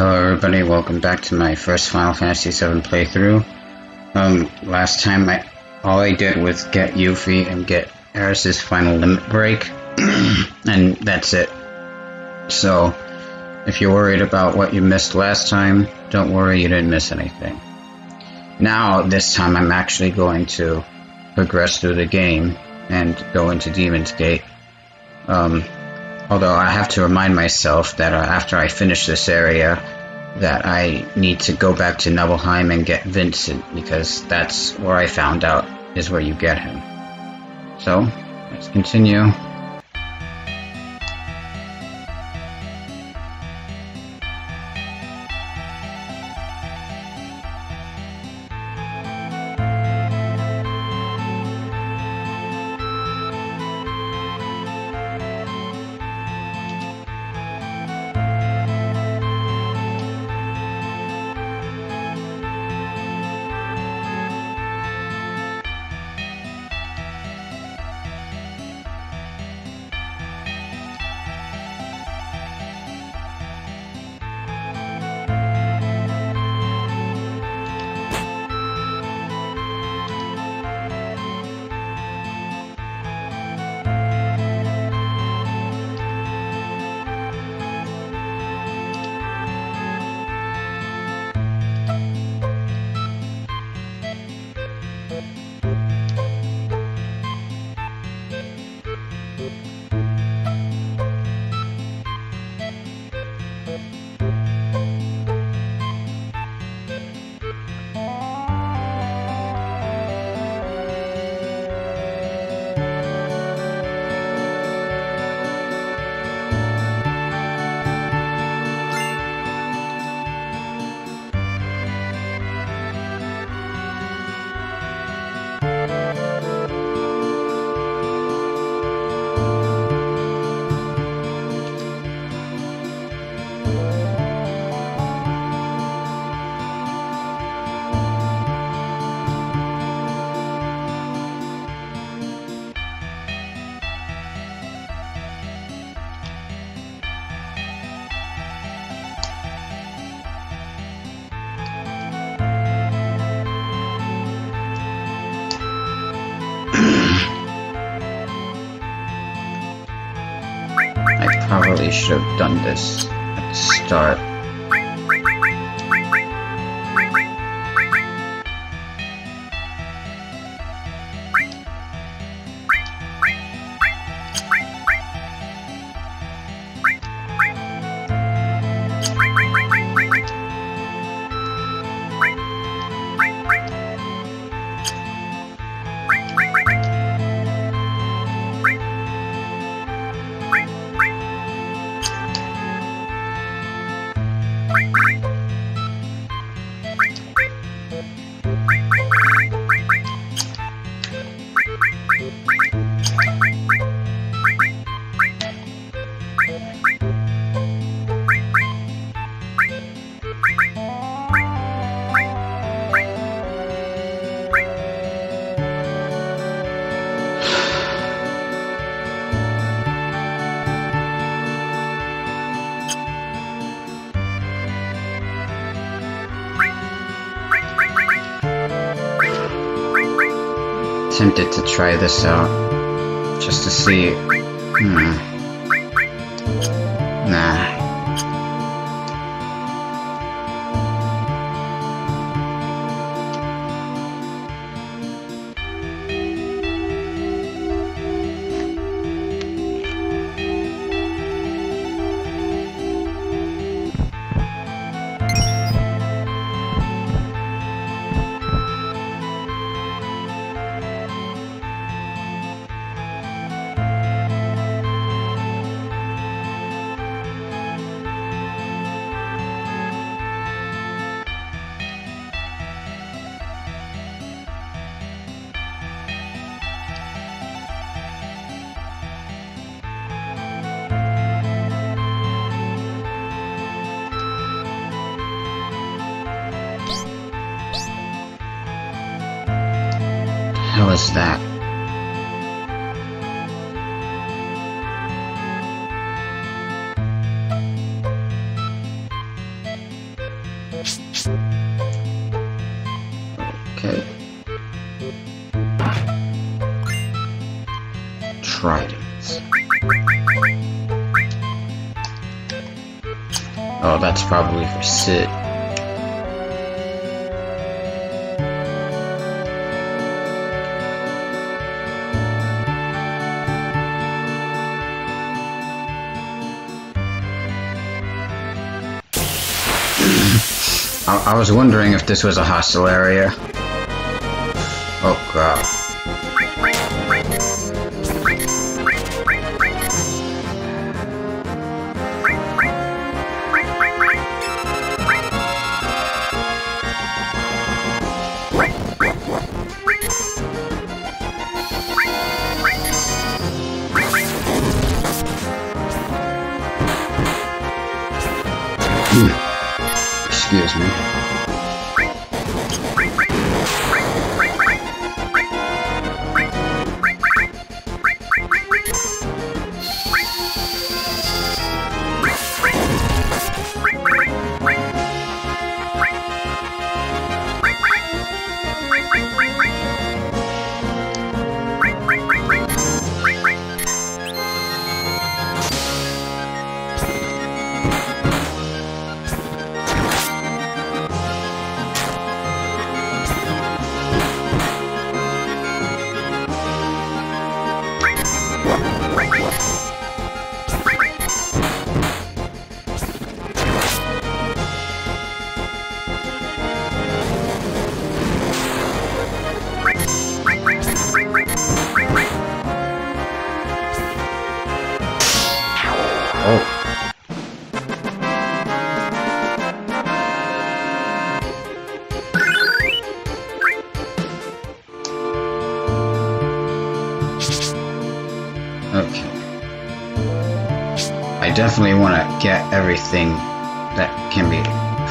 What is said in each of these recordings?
Hello everybody, welcome back to my first Final Fantasy VII playthrough. Um, last time I, all I did was get Yuffie and get Aeris's final limit break, and that's it. So, if you're worried about what you missed last time, don't worry, you didn't miss anything. Now, this time I'm actually going to progress through the game and go into Demon's Gate. Um, although I have to remind myself that uh, after I finish this area, that I need to go back to Nibelheim and get Vincent, because that's where I found out is where you get him. So, let's continue. This Tempted to try this out. Just to see. Hmm. Oh, that's probably for Sid. I, I was wondering if this was a hostile area. Oh god. Everything that can be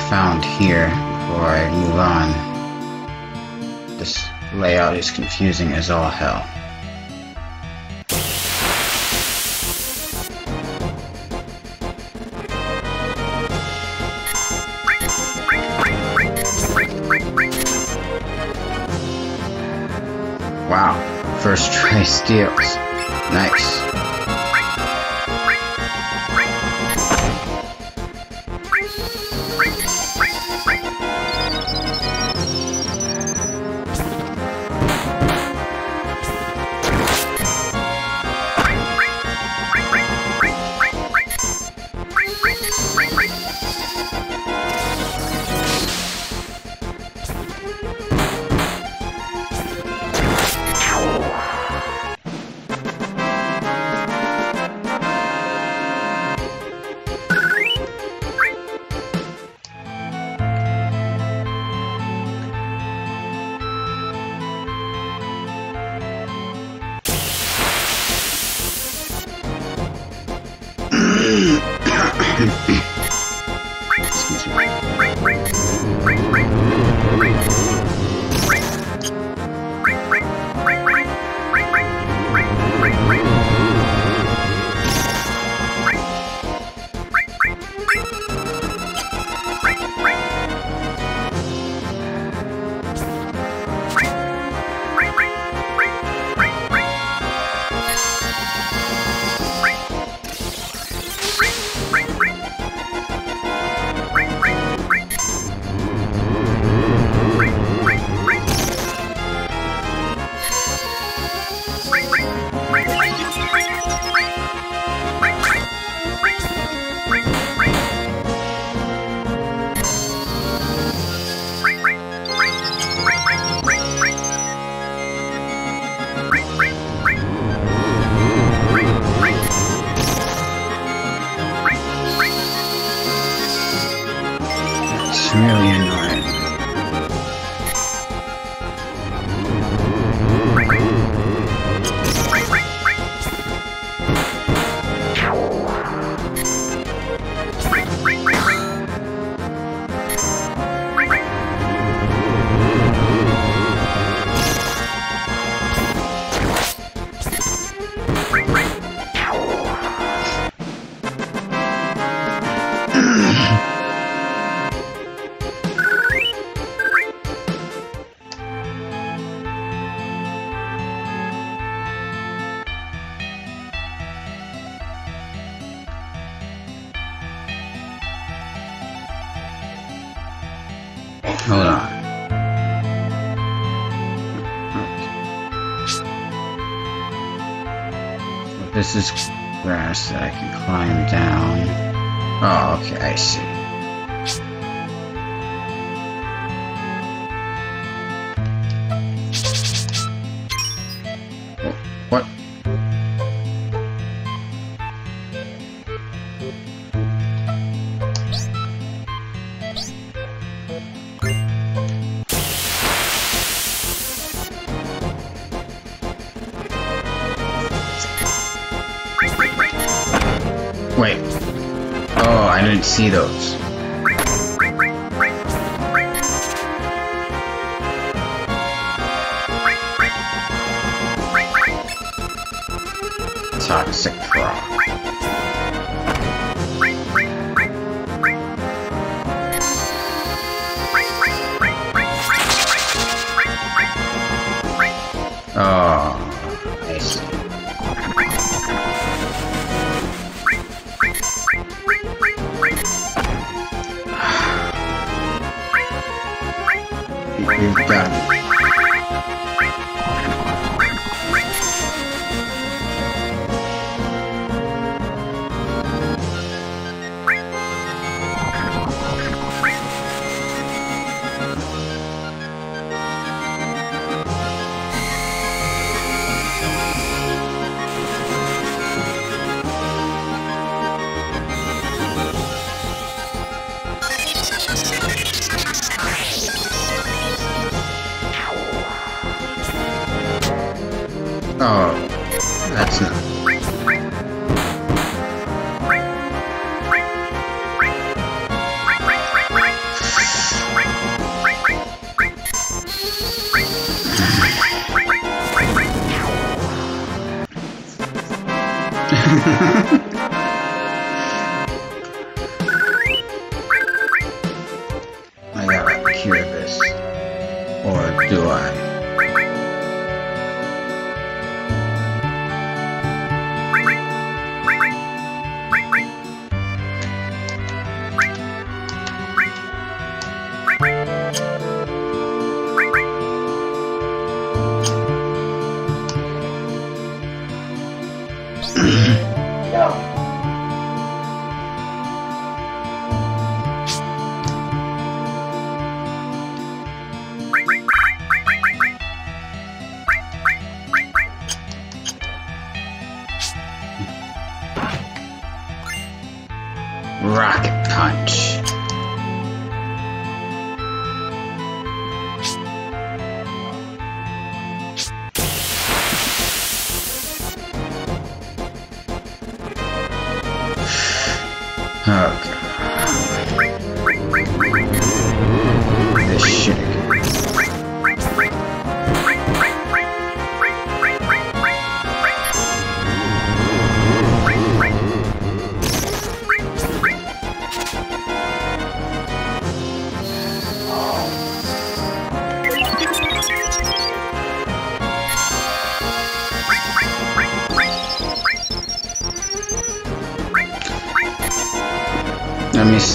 found here before I move on. This layout is confusing as all hell. Wow, first try steals. this is grass that I can climb down. Oh, okay, I see. vencidos.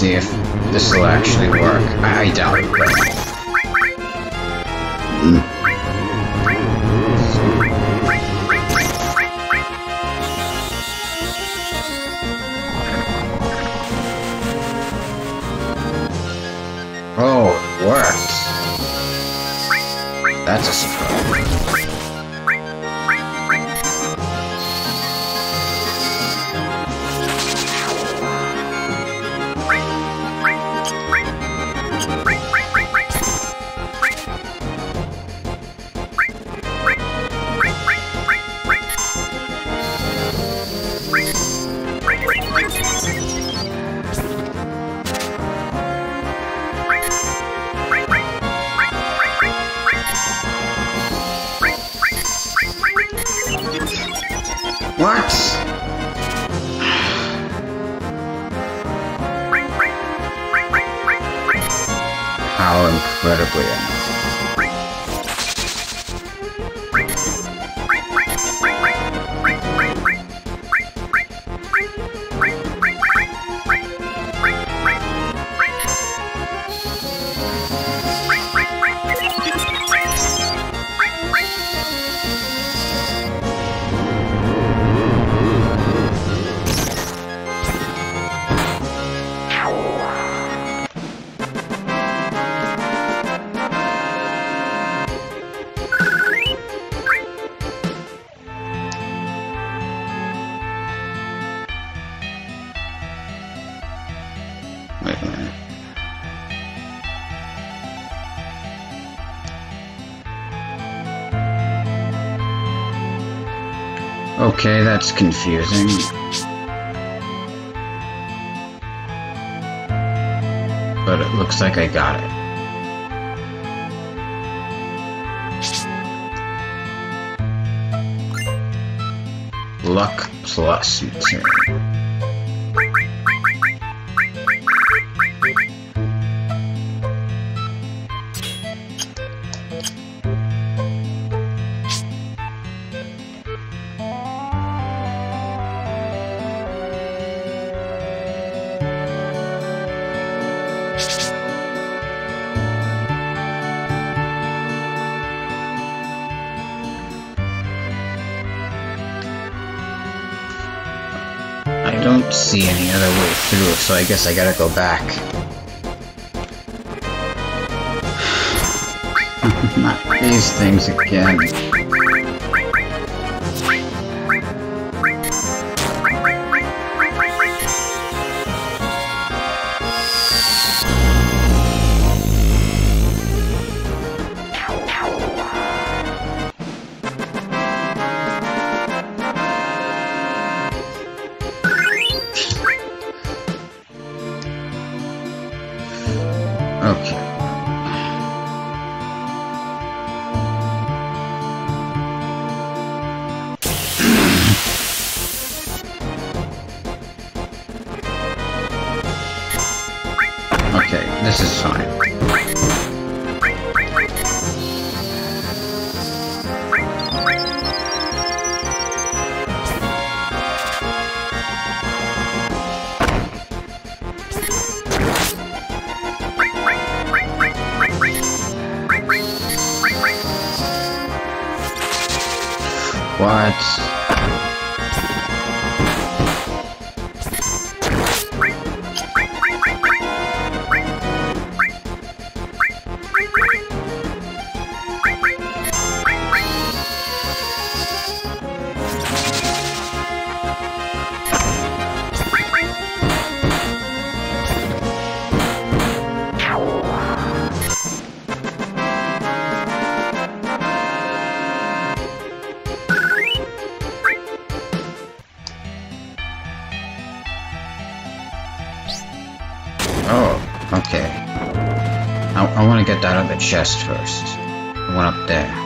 see if this will actually work. I, I doubt it, Okay, that's confusing. But it looks like I got it. Luck plus material. See any other way through, so I guess I gotta go back. Not these things again. Chest first. The one up there.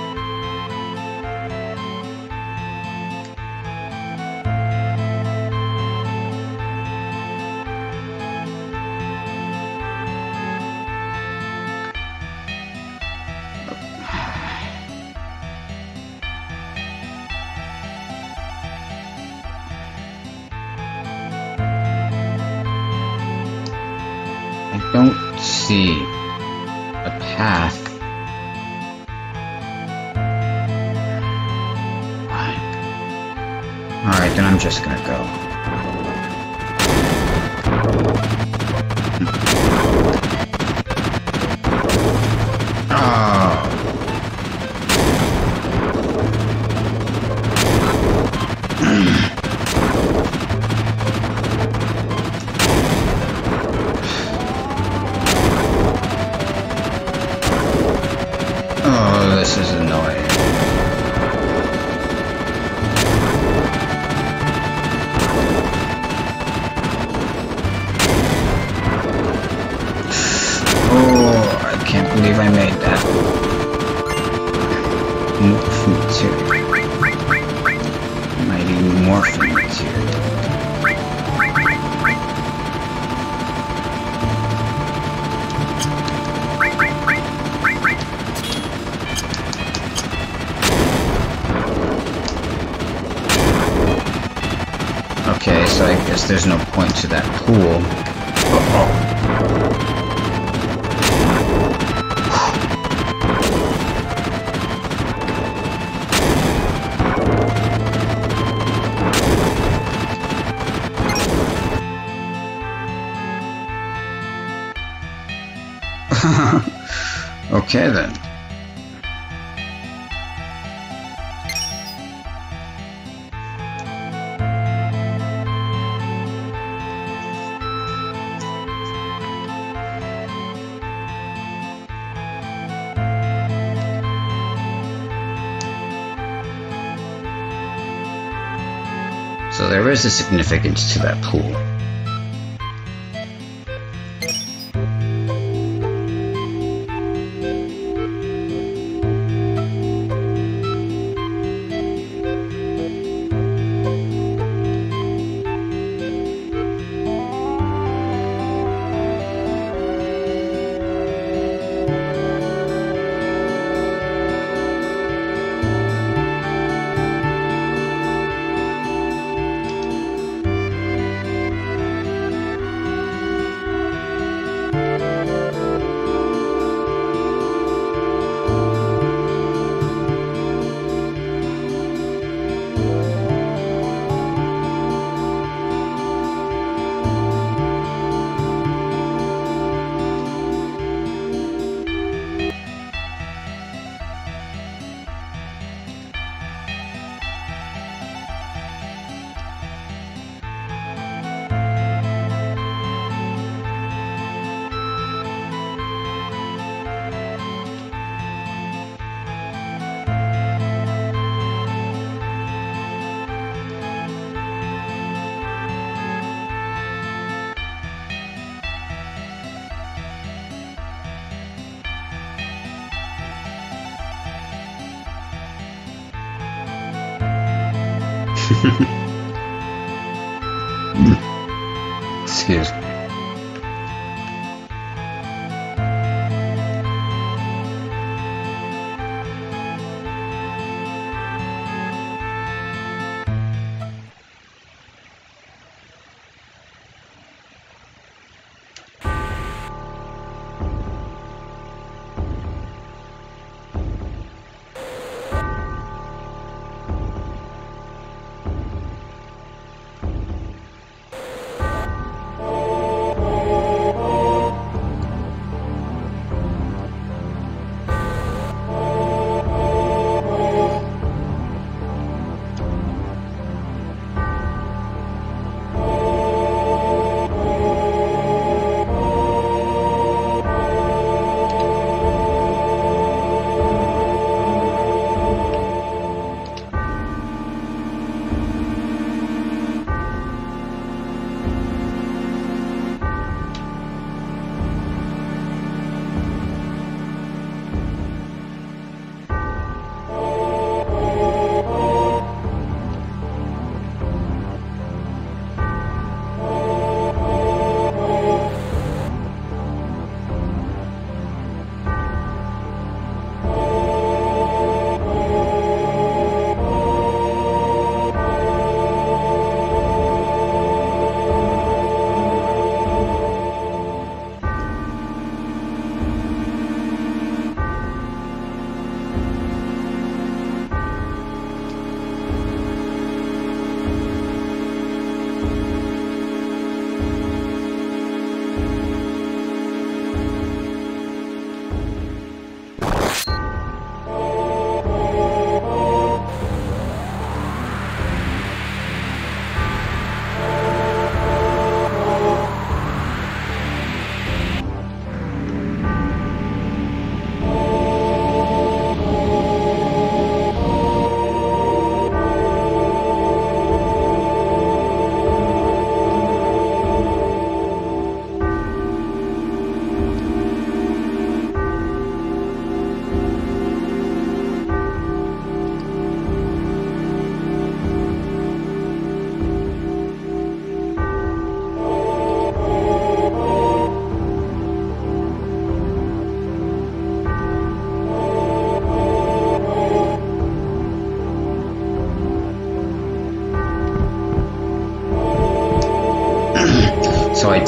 Guess there's no point to that pool. okay then. Is a significance to that pool. certo.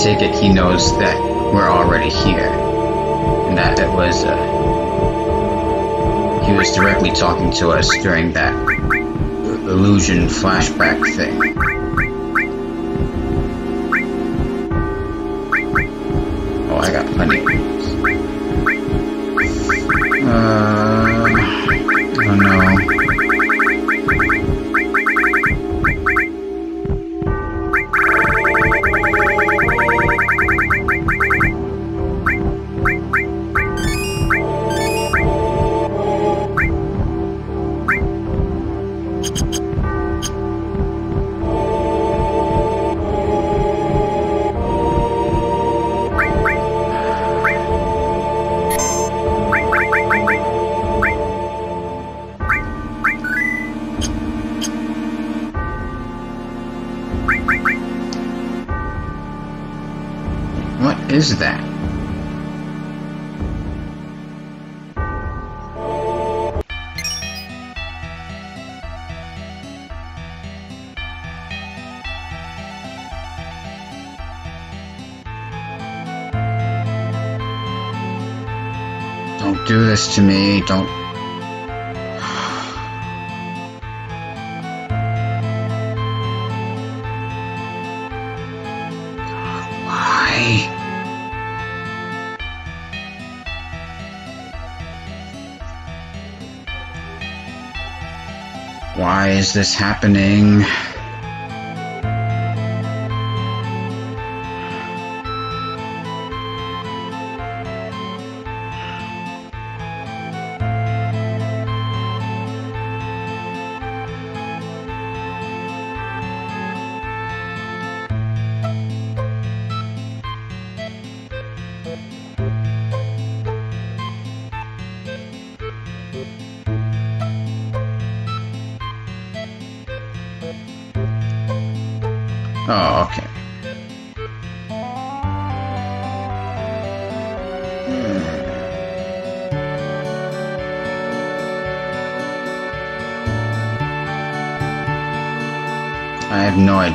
Take it he knows that we're already here. And that it was, uh, he was directly talking to us during that illusion flashback thing. Don't do this to me. Don't. Why? Why is this happening?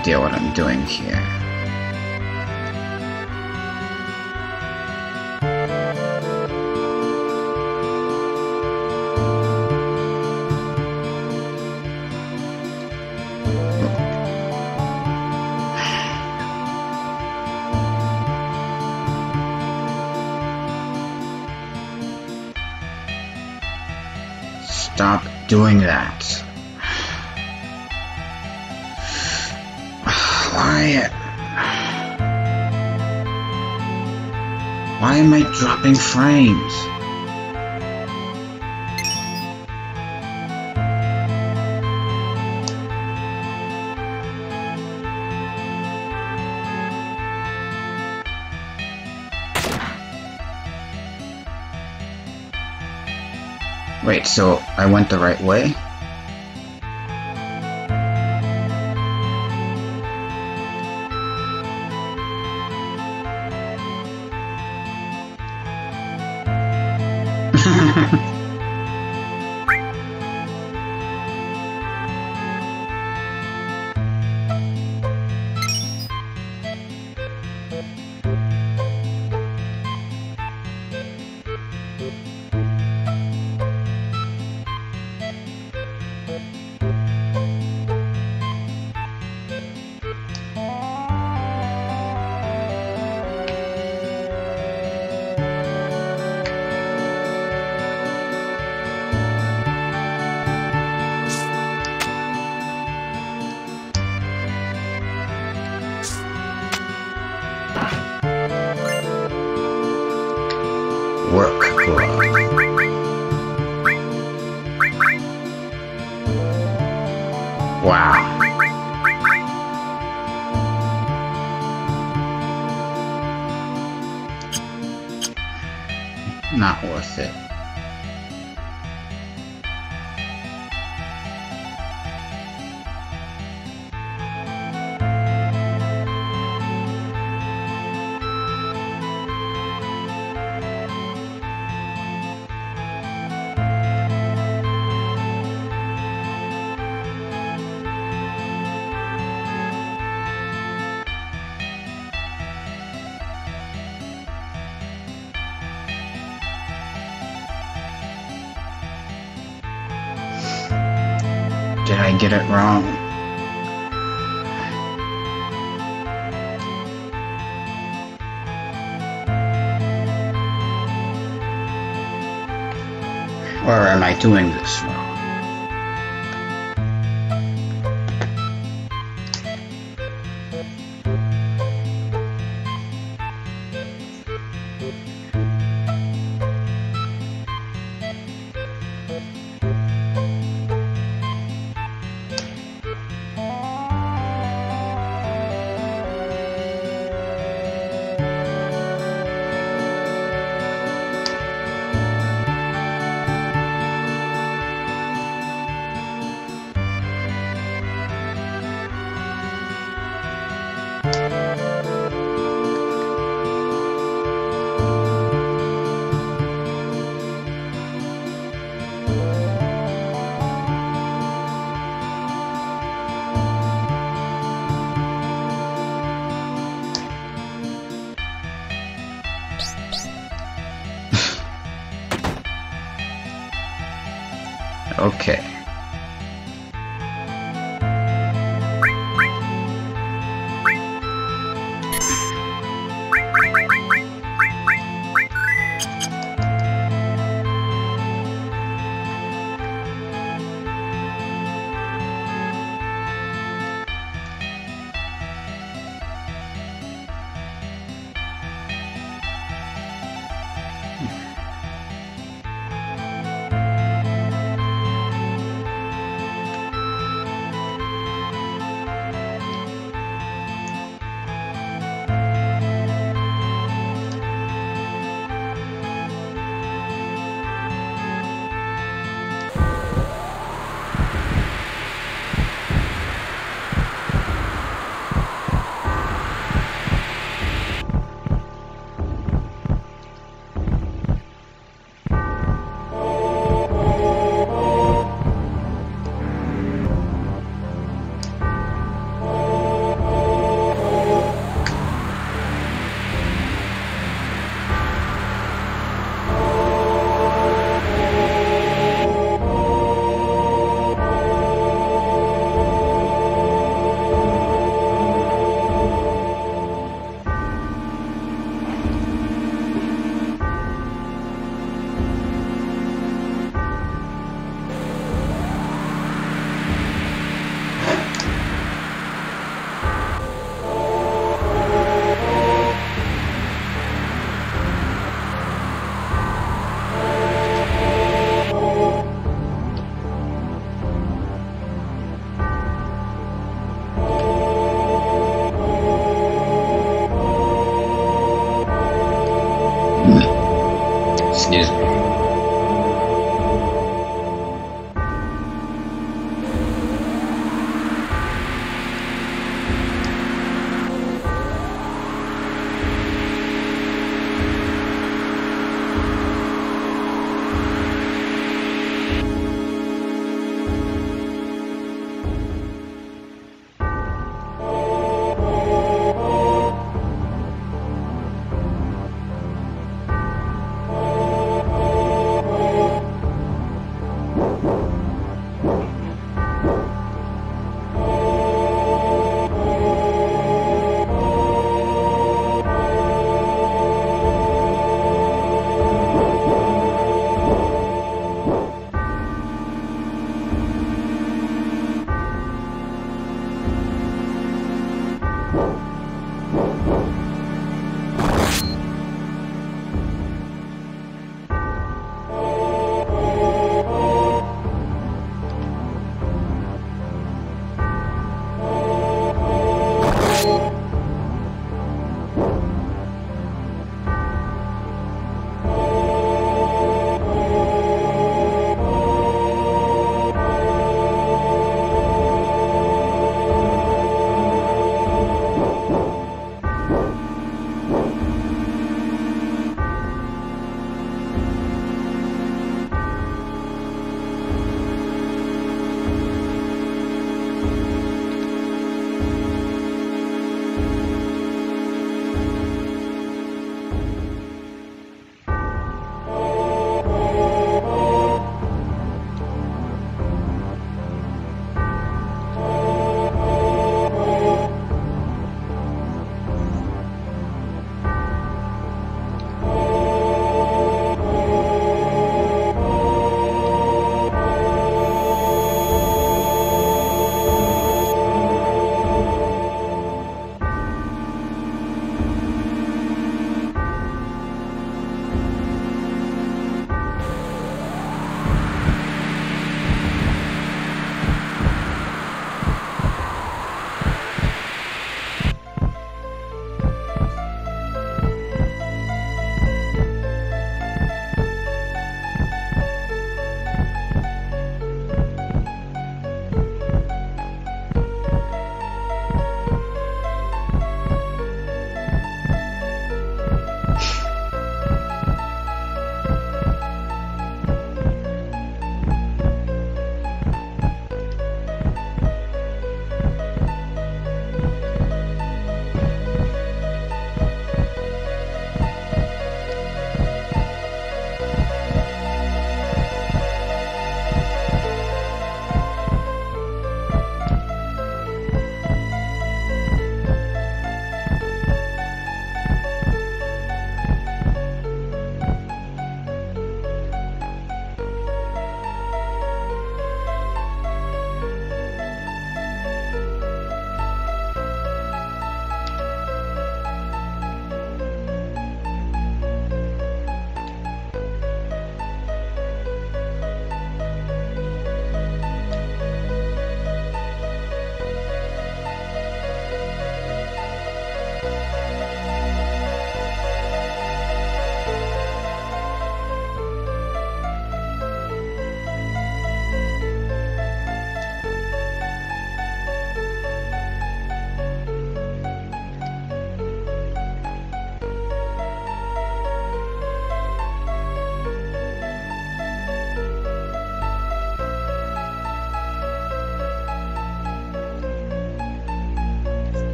Idea what I'm doing here. Stop doing that. Why am I dropping frames? Wait, so I went the right way? Get it wrong? Or am I doing this wrong?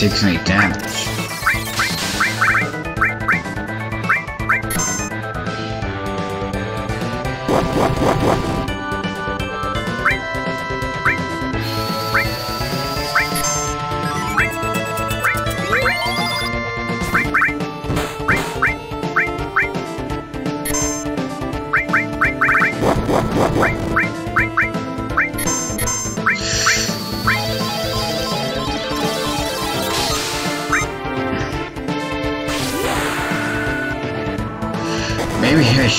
Barely takes any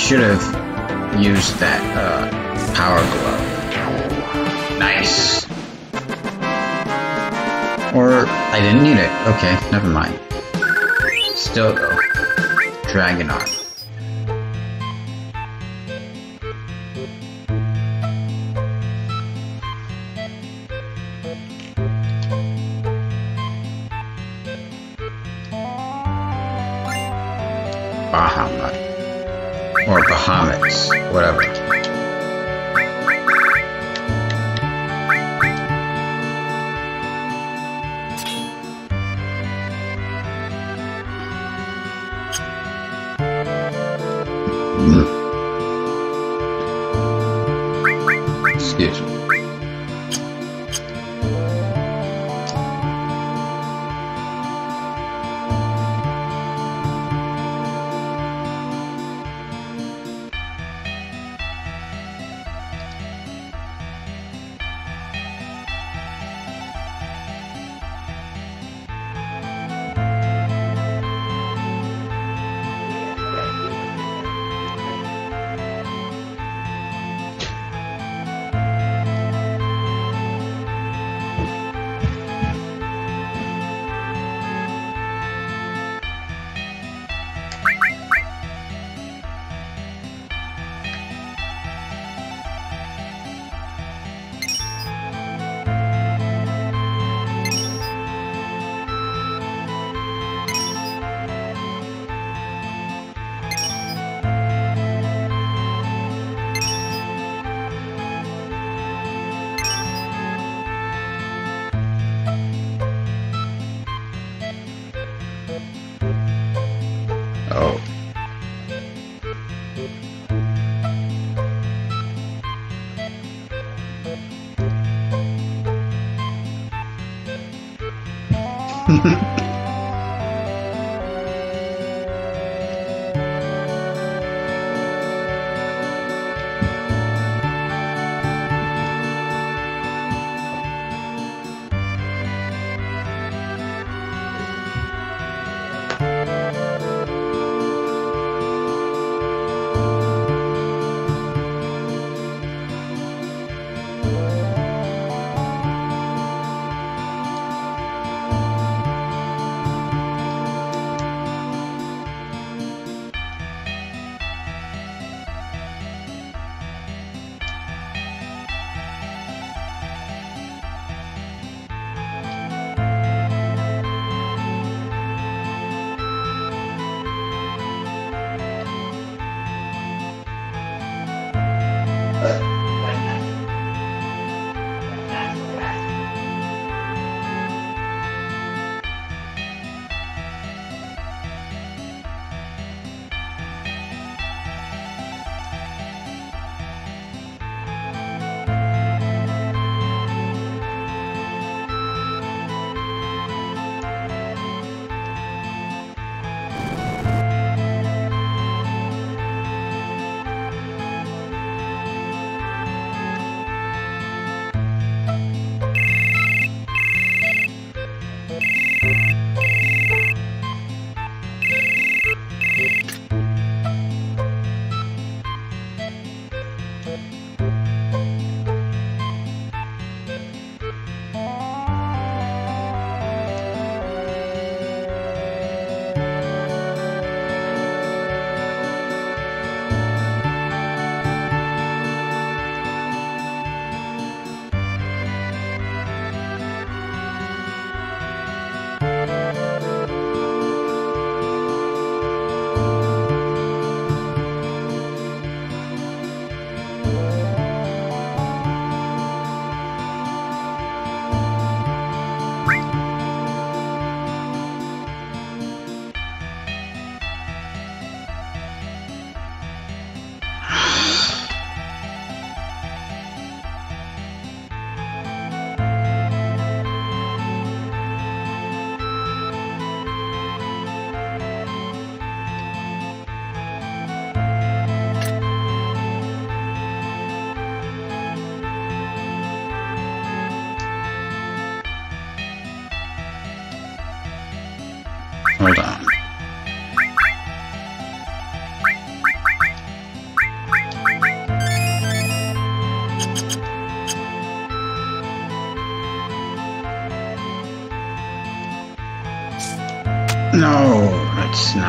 should have used that uh, power glove. Nice. Or I didn't need it. Okay, never mind. Still though, Dragon Arm.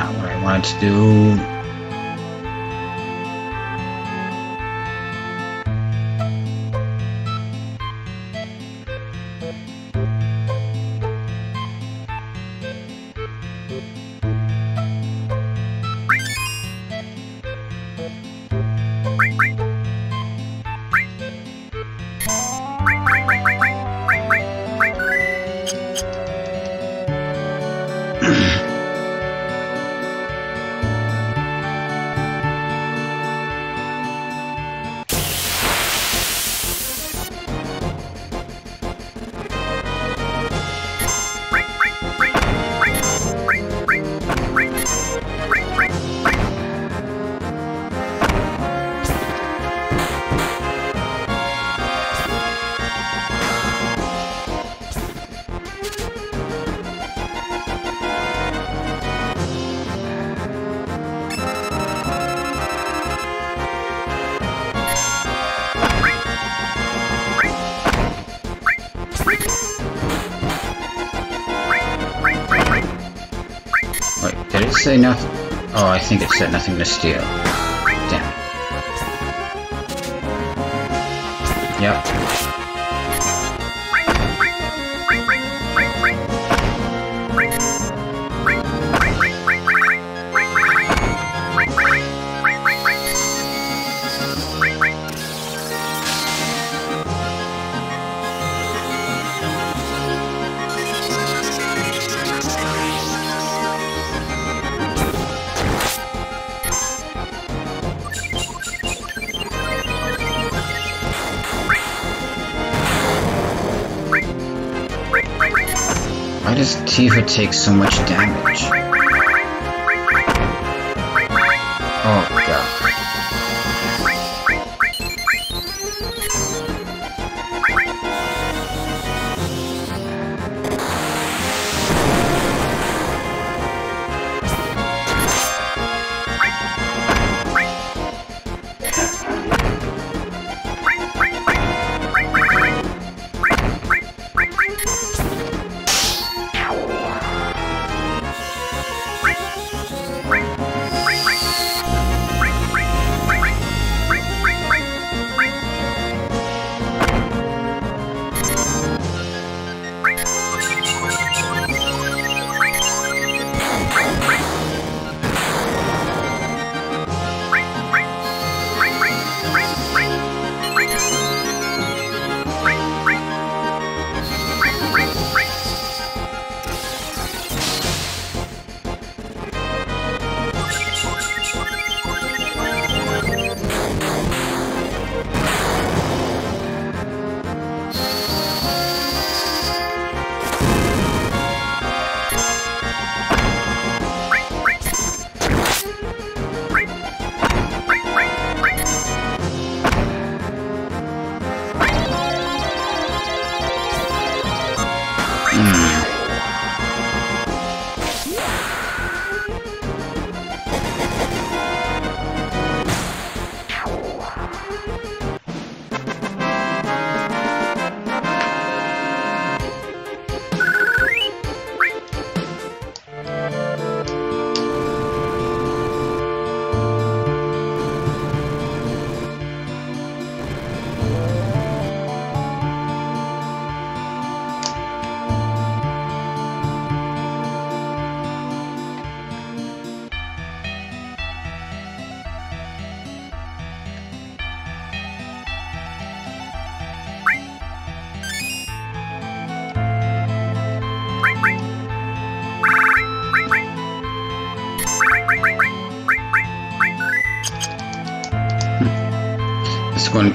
Not what I wanted to do. Say nothing? Oh, I think it said nothing to steal. Damn. Yep. Tifa takes so much damage?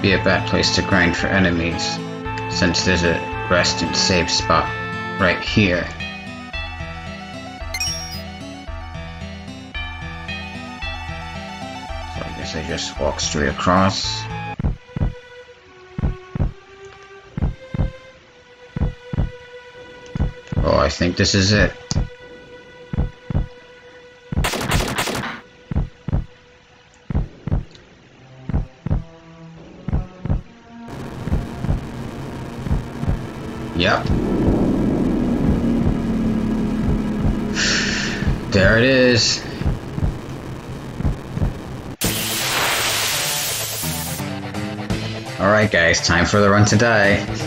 Be a bad place to grind for enemies, since there's a rest and save spot right here. So I guess I just walk straight across. Oh, I think this is it. Time for the run to die.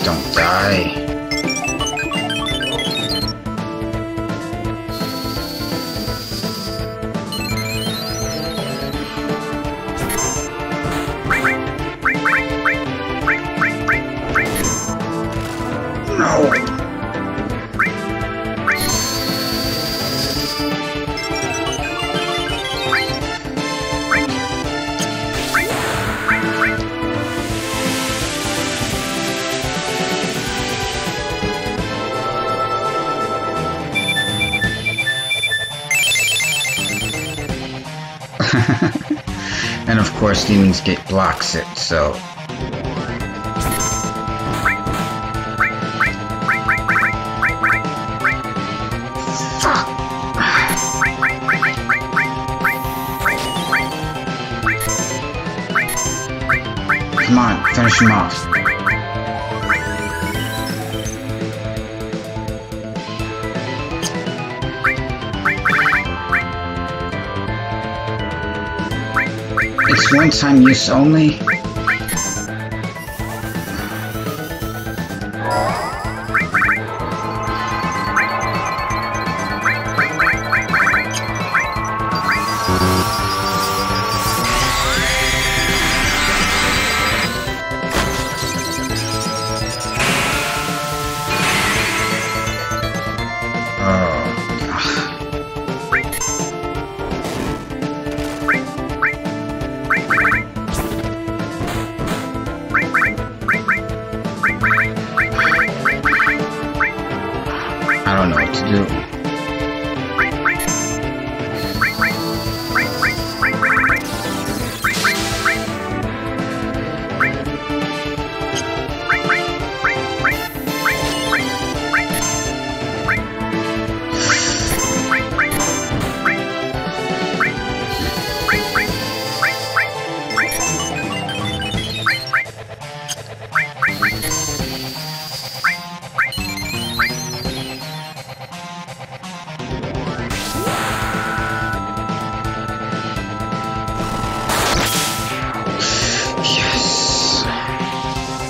Don't die. Demon's Gate blocks it, so... Come on, finish him off. One-time use only?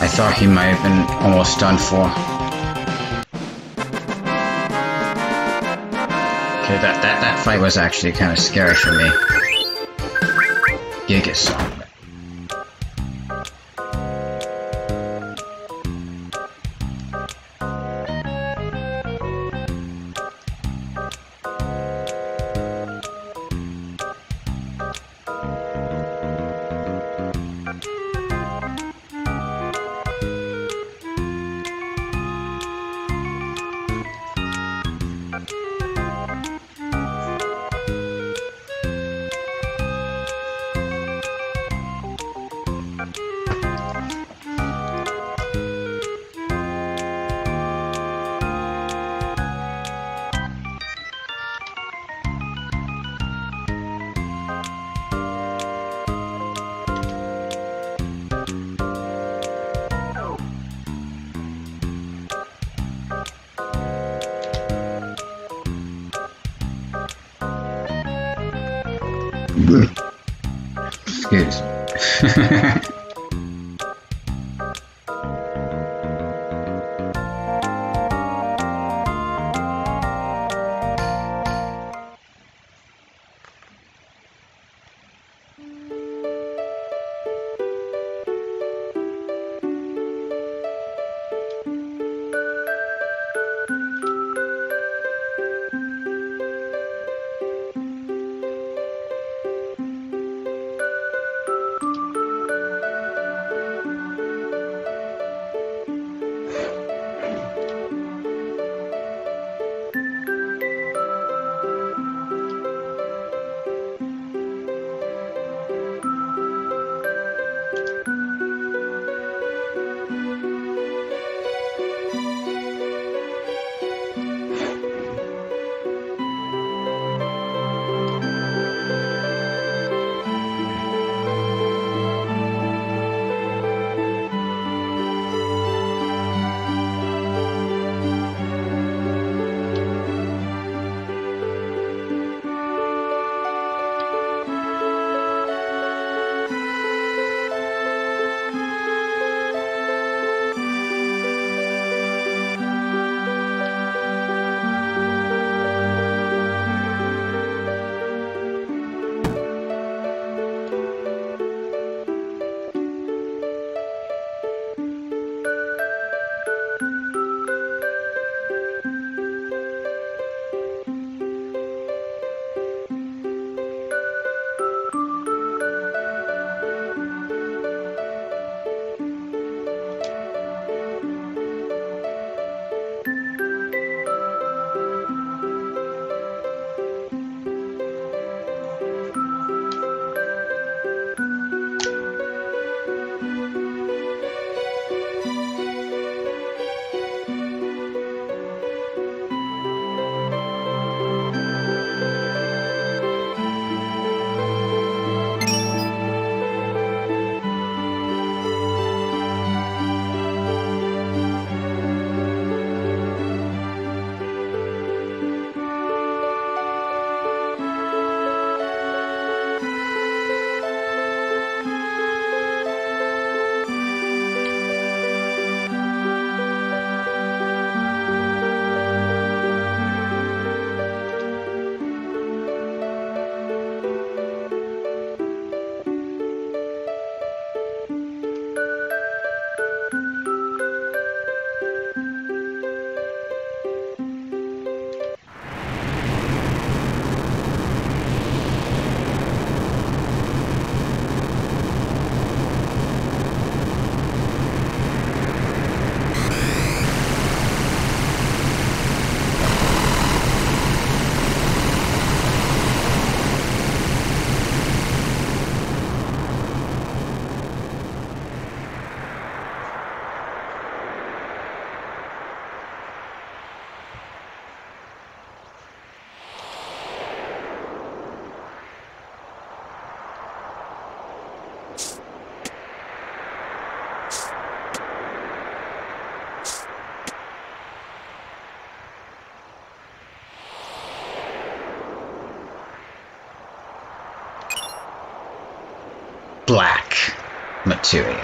I thought he might have been almost done for. Okay, that, that, that fight was actually kind of scary for me. Gigasaw. Material.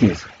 Jeez.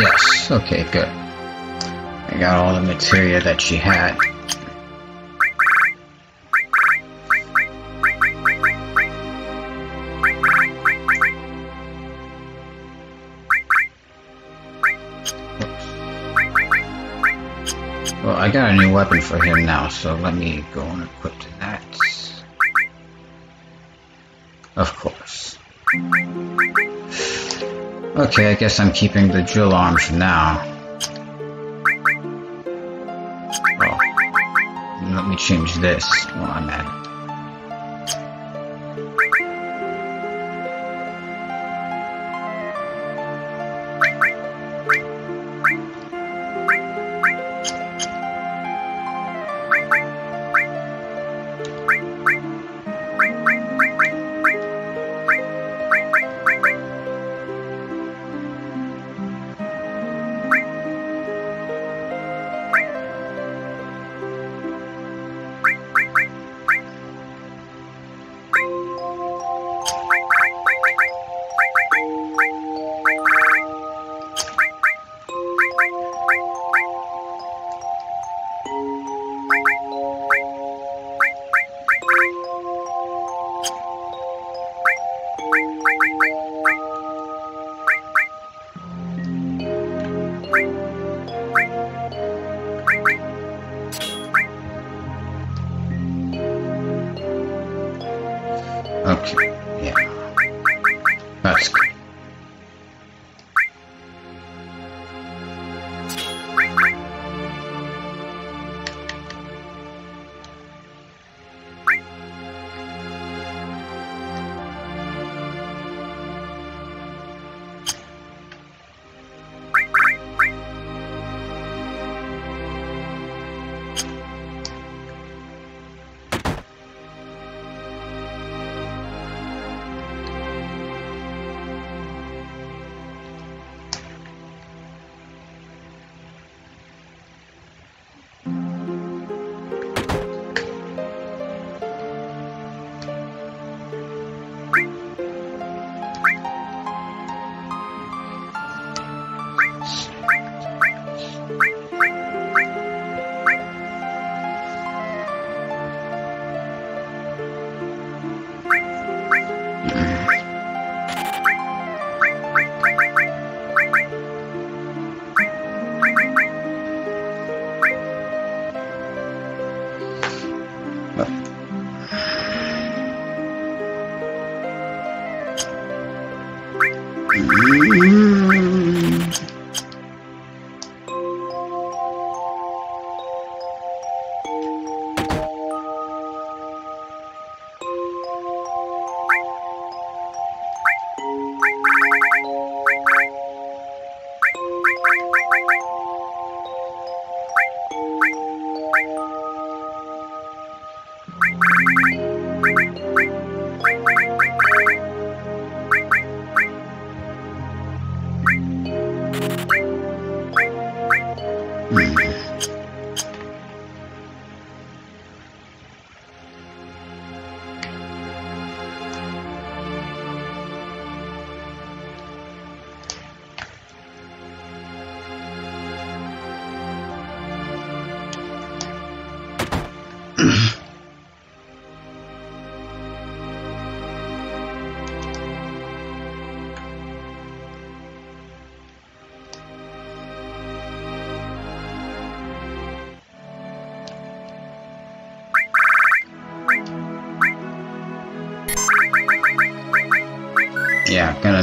Yes, okay, good. I got all the materia that she had. Well, I got a new weapon for him now, so let me go and equip Okay, I guess I'm keeping the drill arm for now. Oh. Let me change this while I'm at it.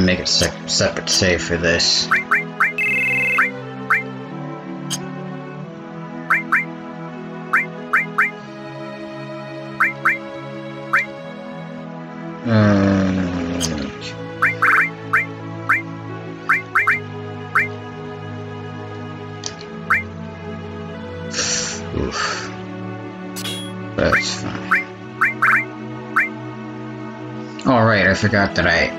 Make a se separate save for this. Um, Alright, I forgot that I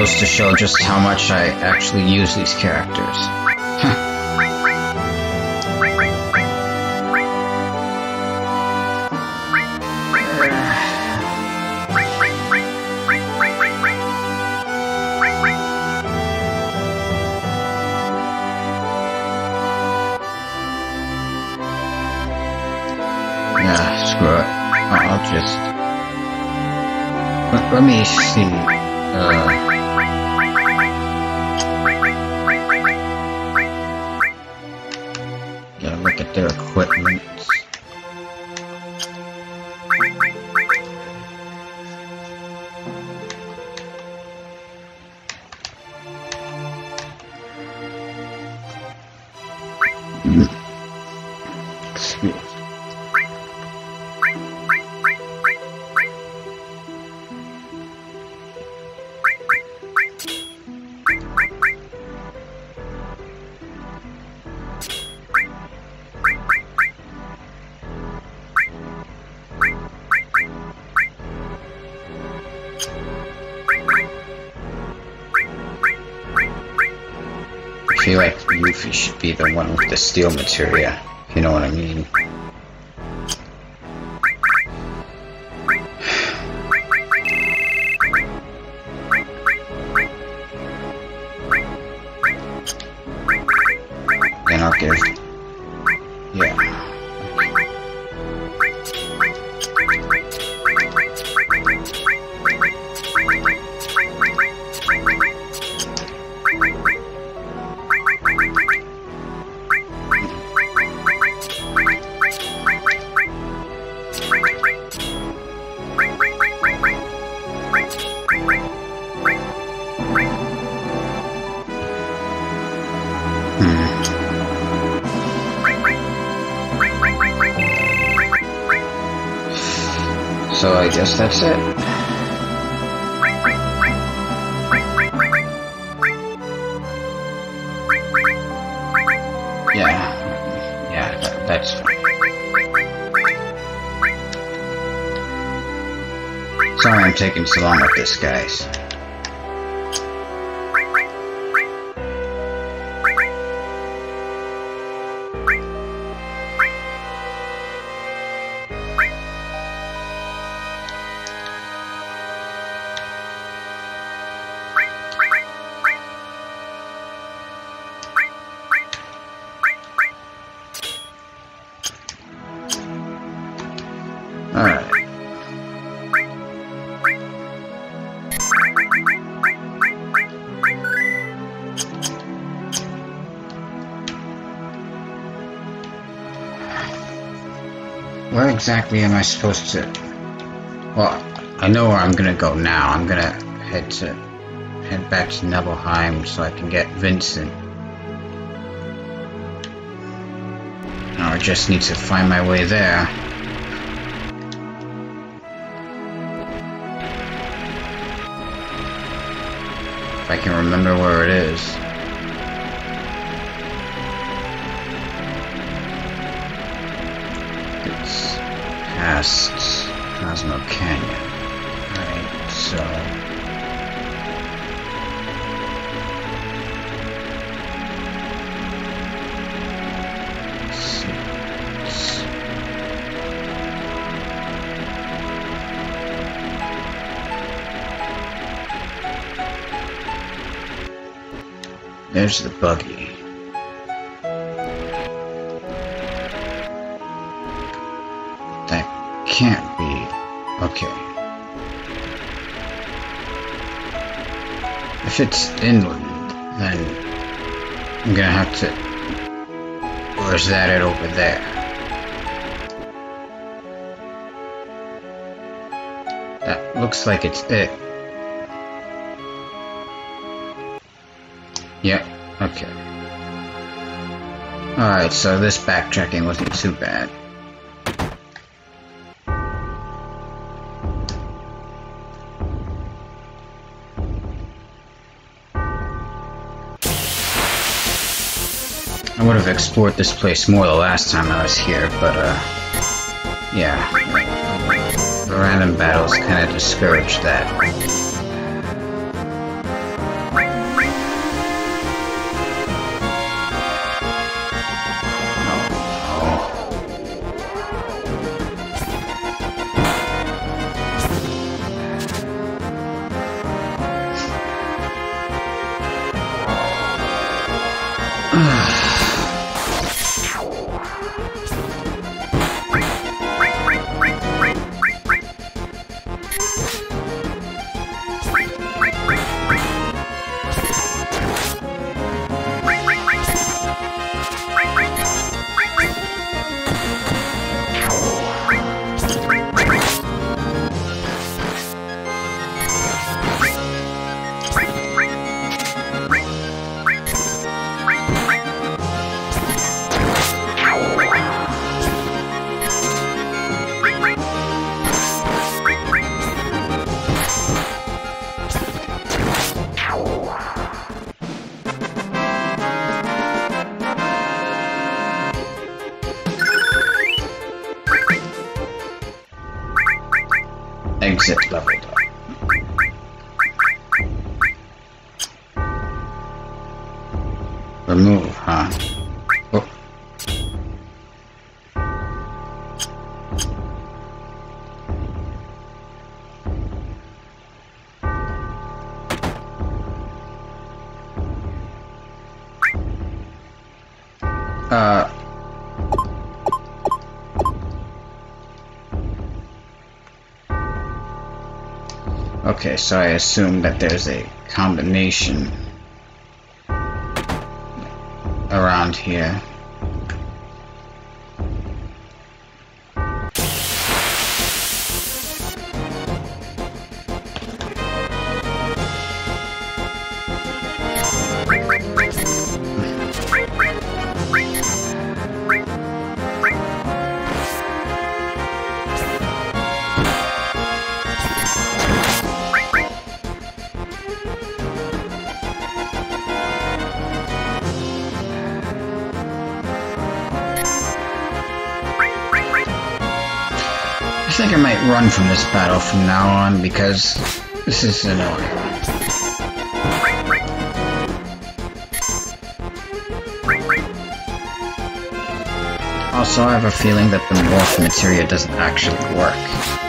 goes to show just how much I actually use these characters. Yeah, screw it. I'll I'll just... Let, let me steal materia, Sorry I'm so long with this, guys. Exactly am I supposed to... Well, I know where I'm gonna go now. I'm gonna head to... head back to Nibelheim so I can get Vincent. Now I just need to find my way there. If I can remember where it is. Past Cosmo Canyon. Right, so... It's- There's the buggy. If it's inland, then I'm gonna have to. Or is that it over there? That looks like it's it. Yep, okay. Alright, so this backtracking wasn't too bad. Would have explored this place more the last time I was here, but uh, yeah, the random battles kind of discouraged that. Okay, so I assume that there's a combination around here. From this battle from now on because this is annoying. Also, I have a feeling that the morph materia doesn't actually work.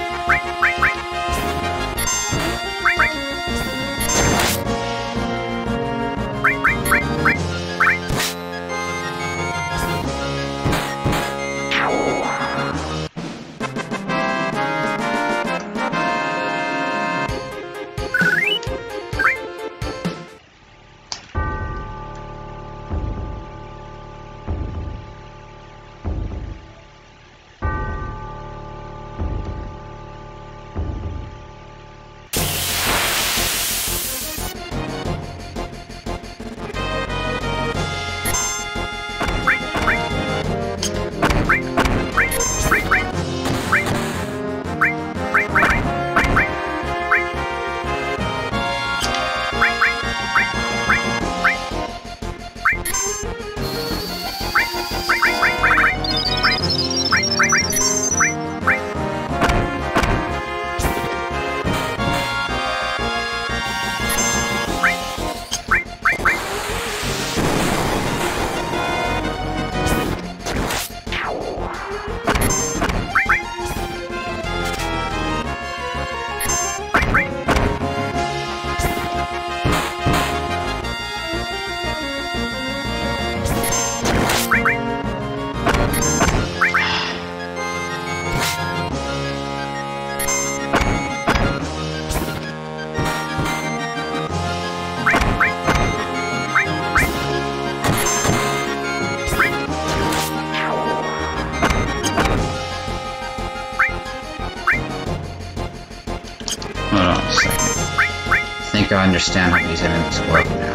Understand how these enemies work now.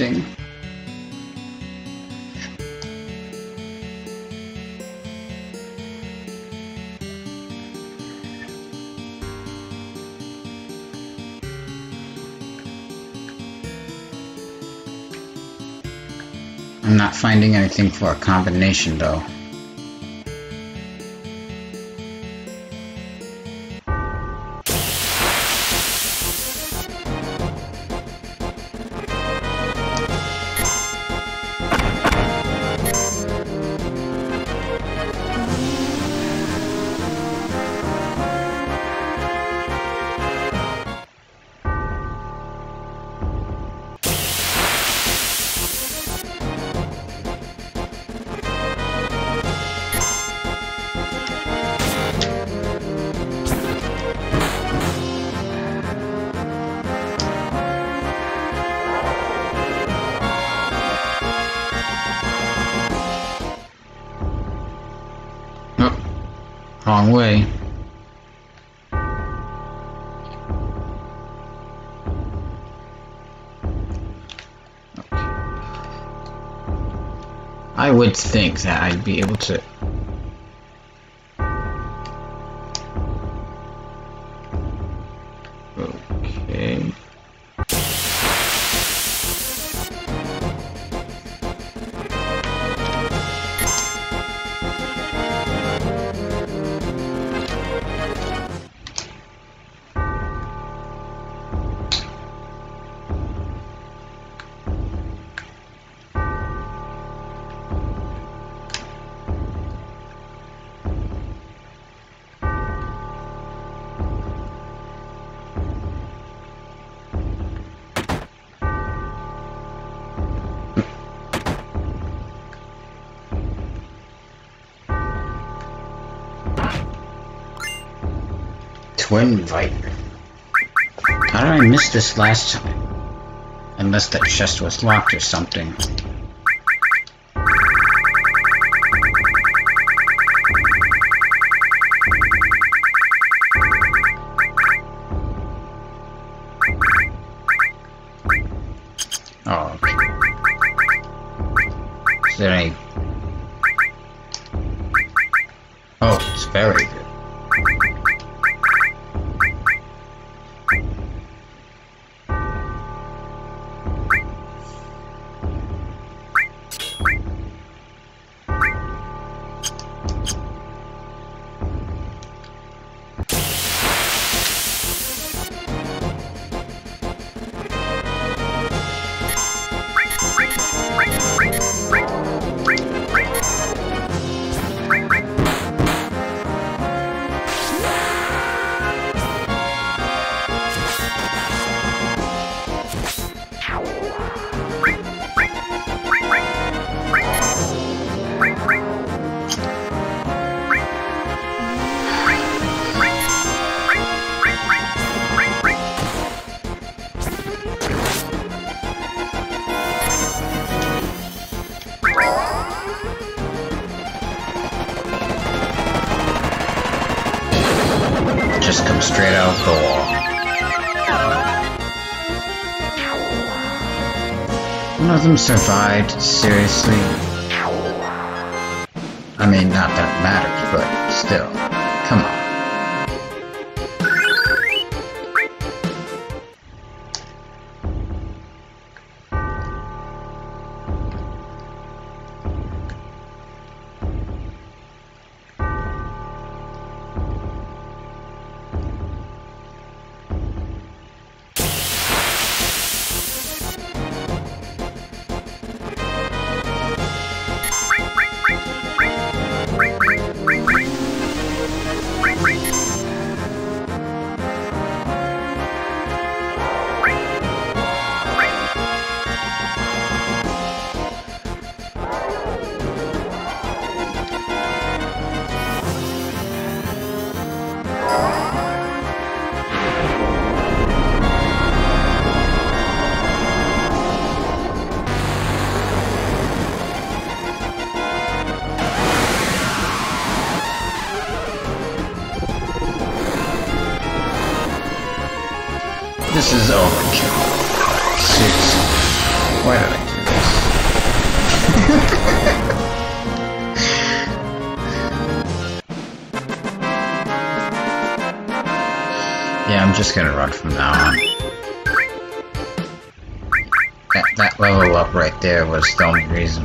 Interesting. I'm not finding anything for a combination though. Way. I would think that I'd be able to Twin Viper. How did I miss this last time? Unless that chest was locked or something. Oh. Is there any... Oh, it's very survived, seriously?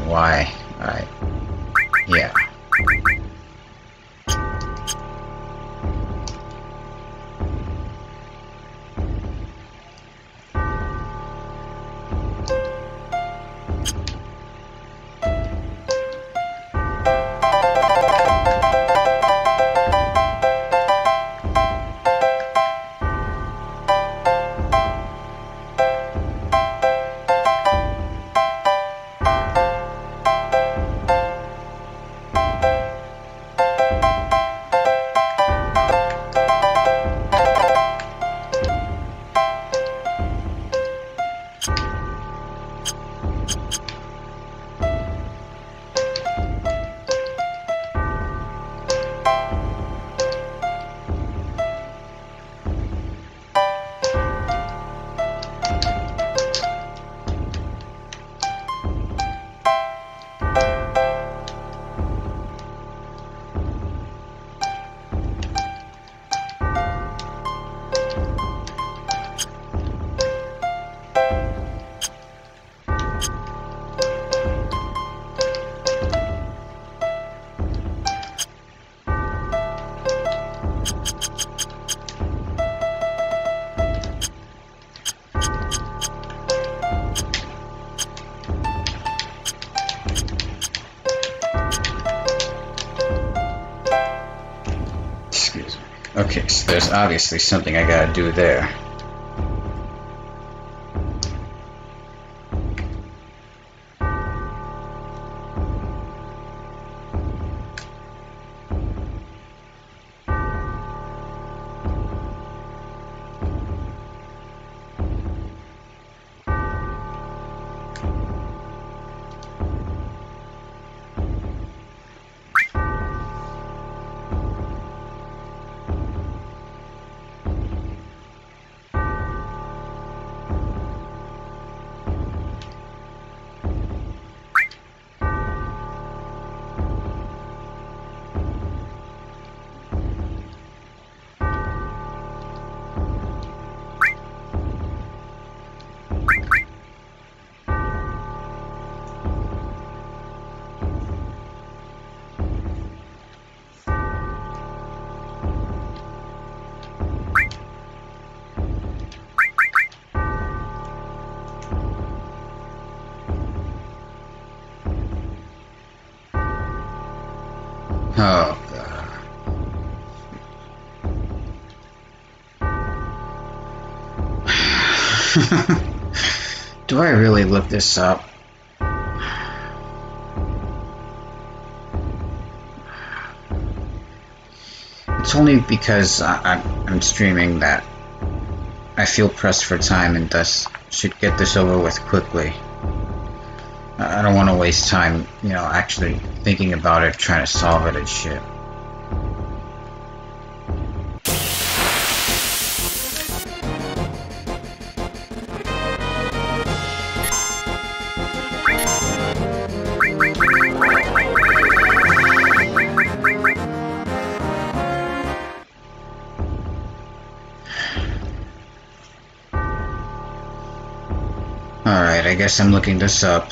Why obviously something I gotta do there. Do I really look this up? It's only because I, am streaming that I feel pressed for time and thus should get this over with quickly. I don't want to waste time, you know, actually thinking about it, trying to solve it and shit. Guess I'm looking this up.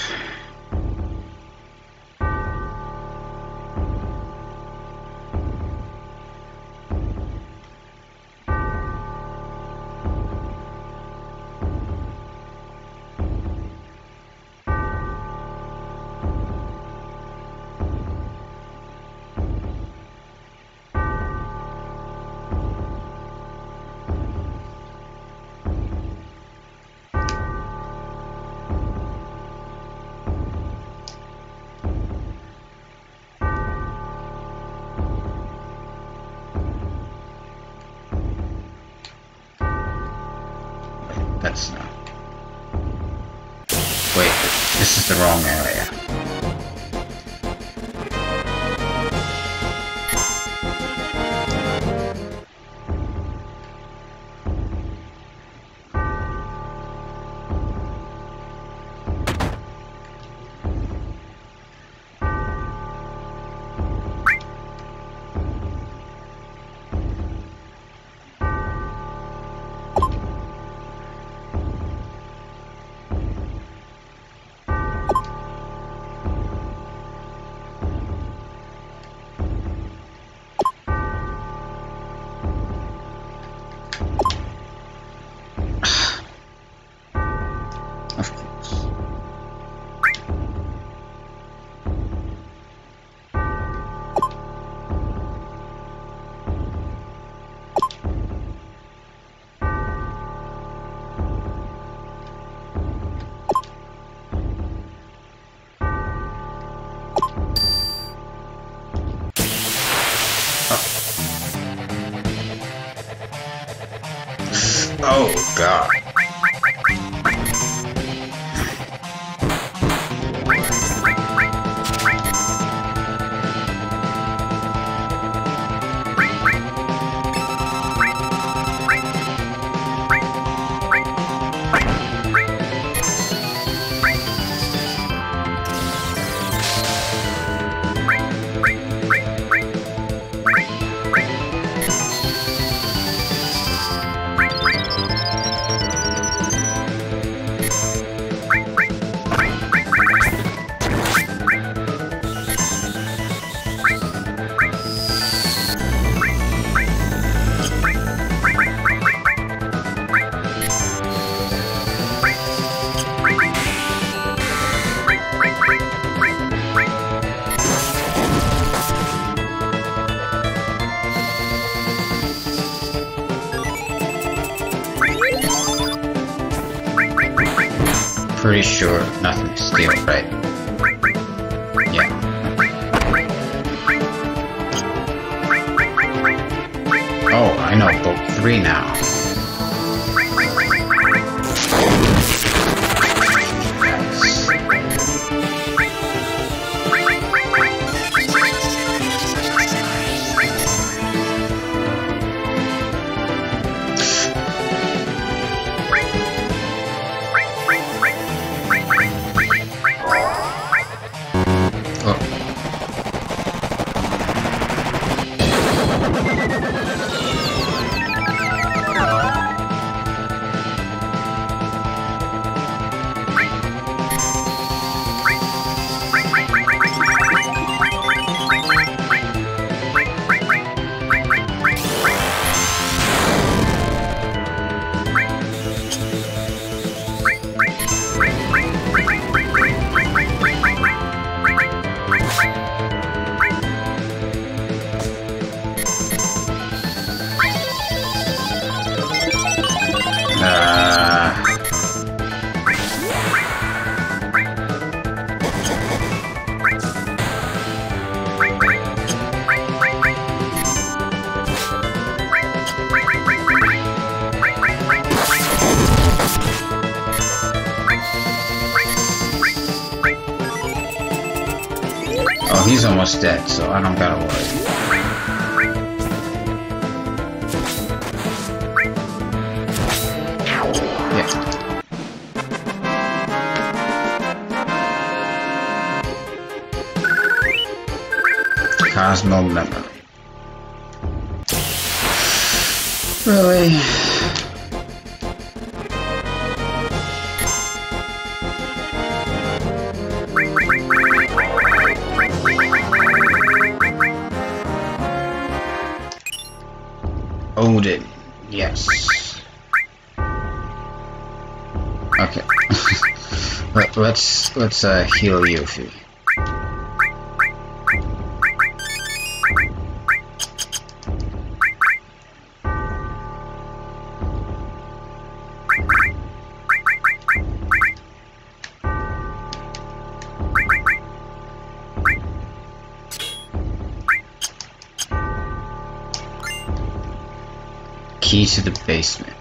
Pretty sure nothing to steal, right? Yeah. Oh, I know Bolt 3 now. Almost dead, so I don't gotta worry. Yeah. Cosmo let's uh, heal Yuffie. Key to the basement.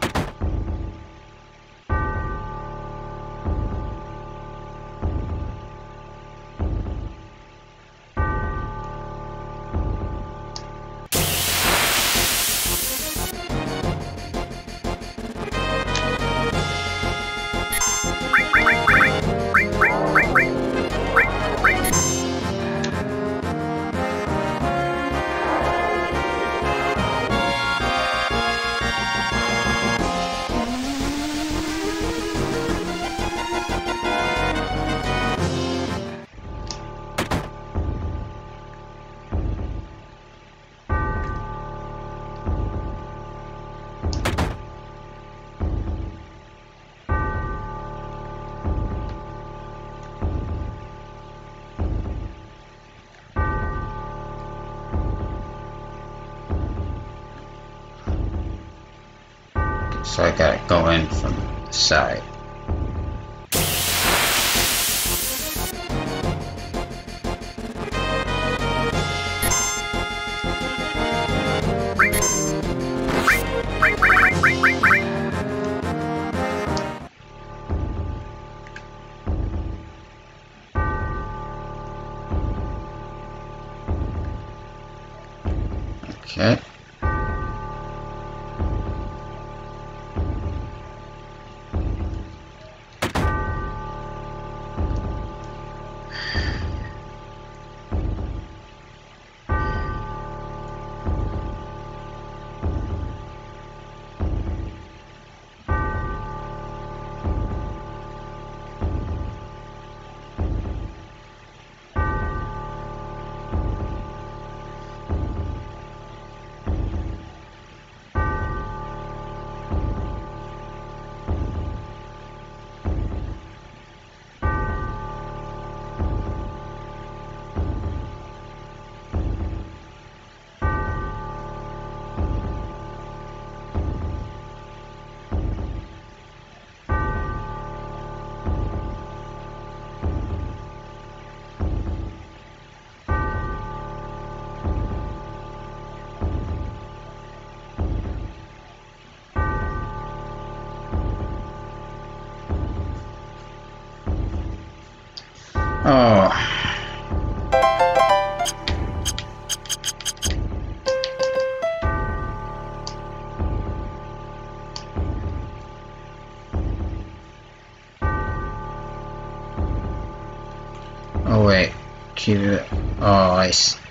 Key Oh, I see.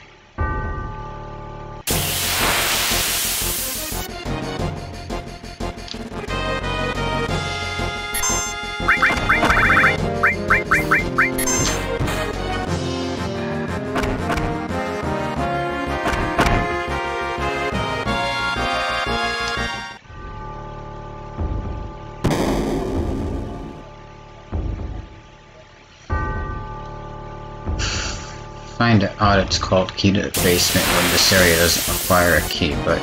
Find it odd it's called key to the basement when this area doesn't require a key, but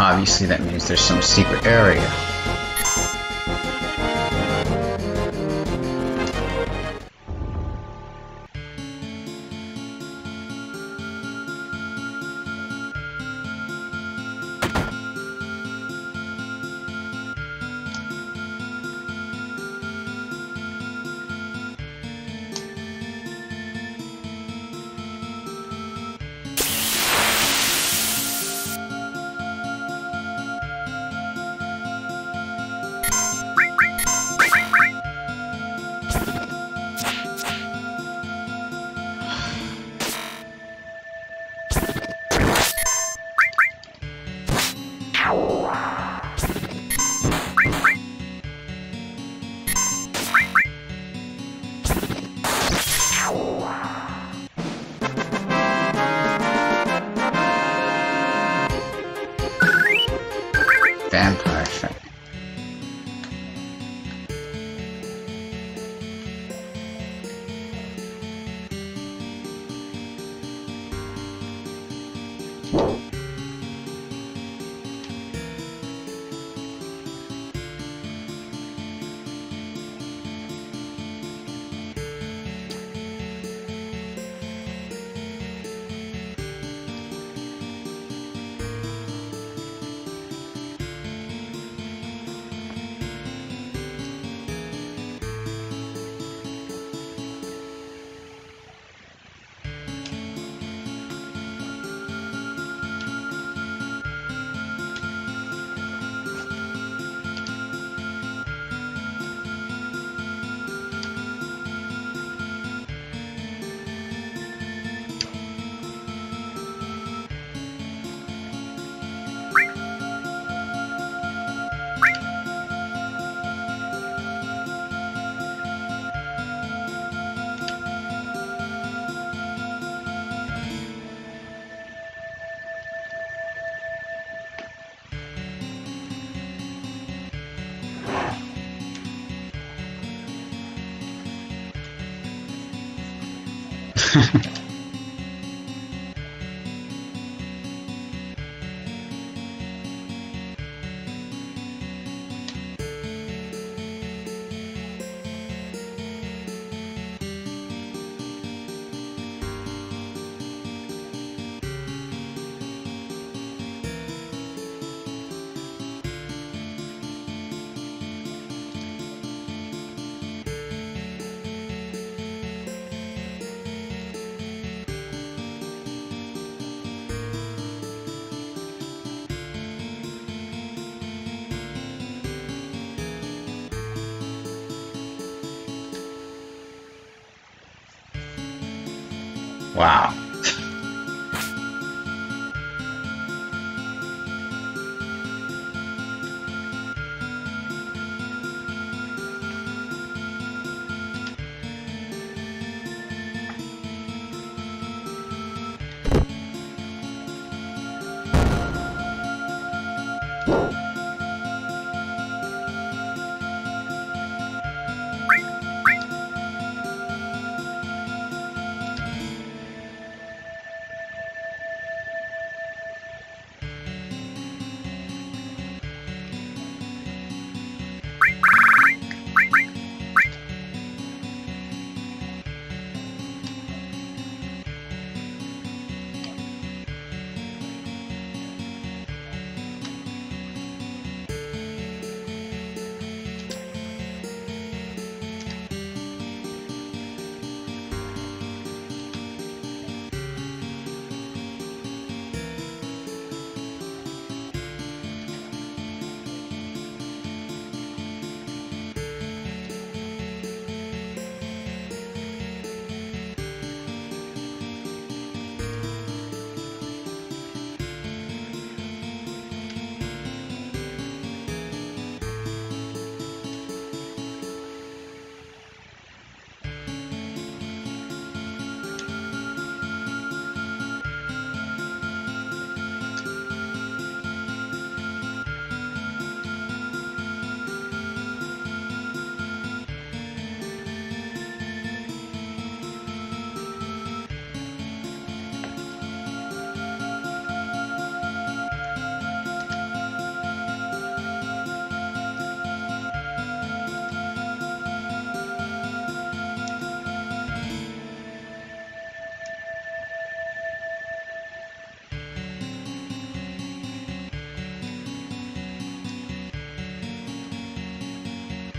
obviously that means there's some secret area.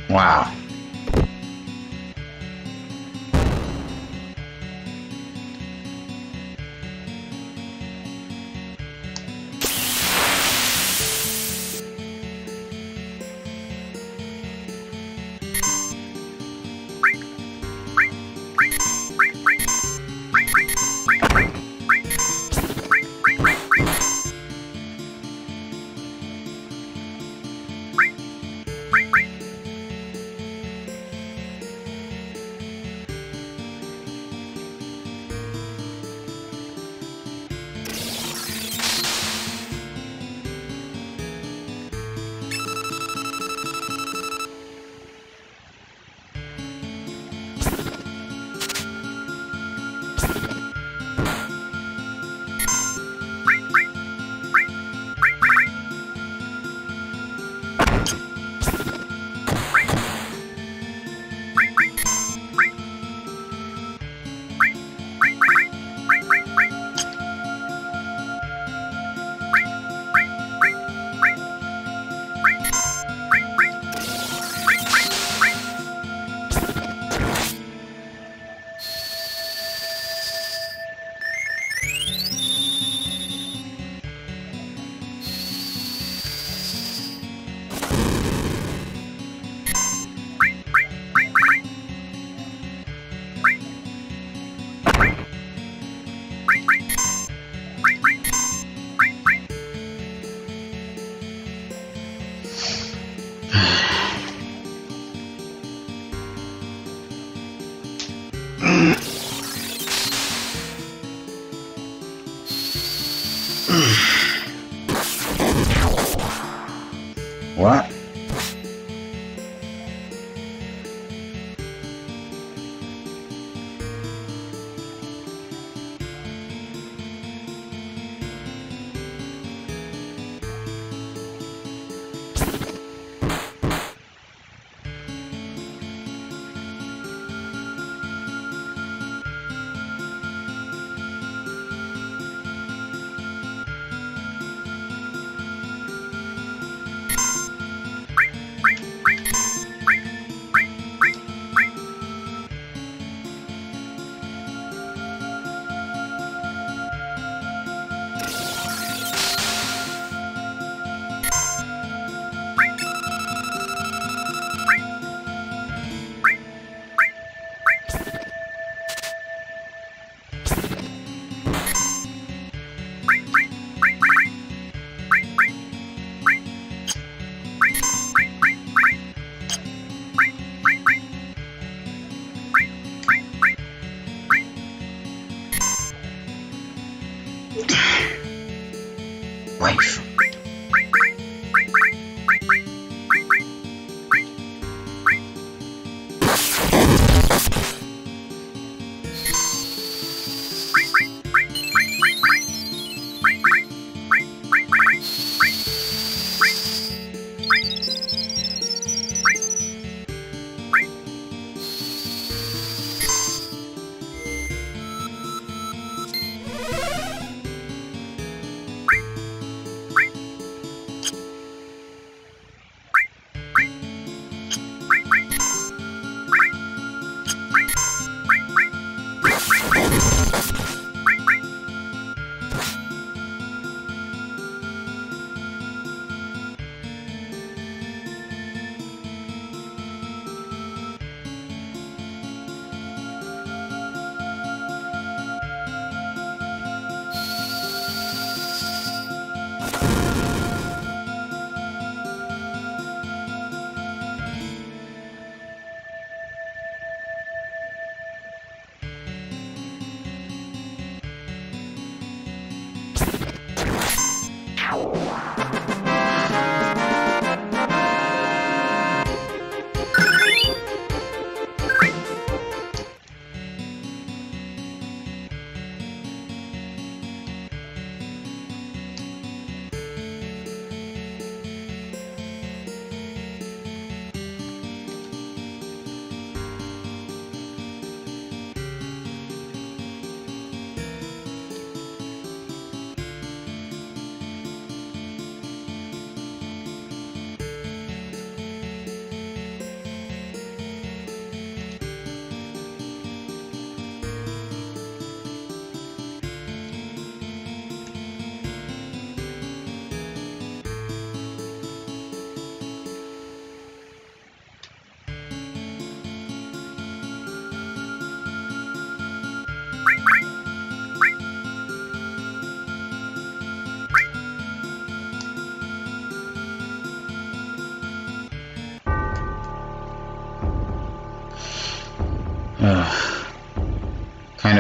Wow.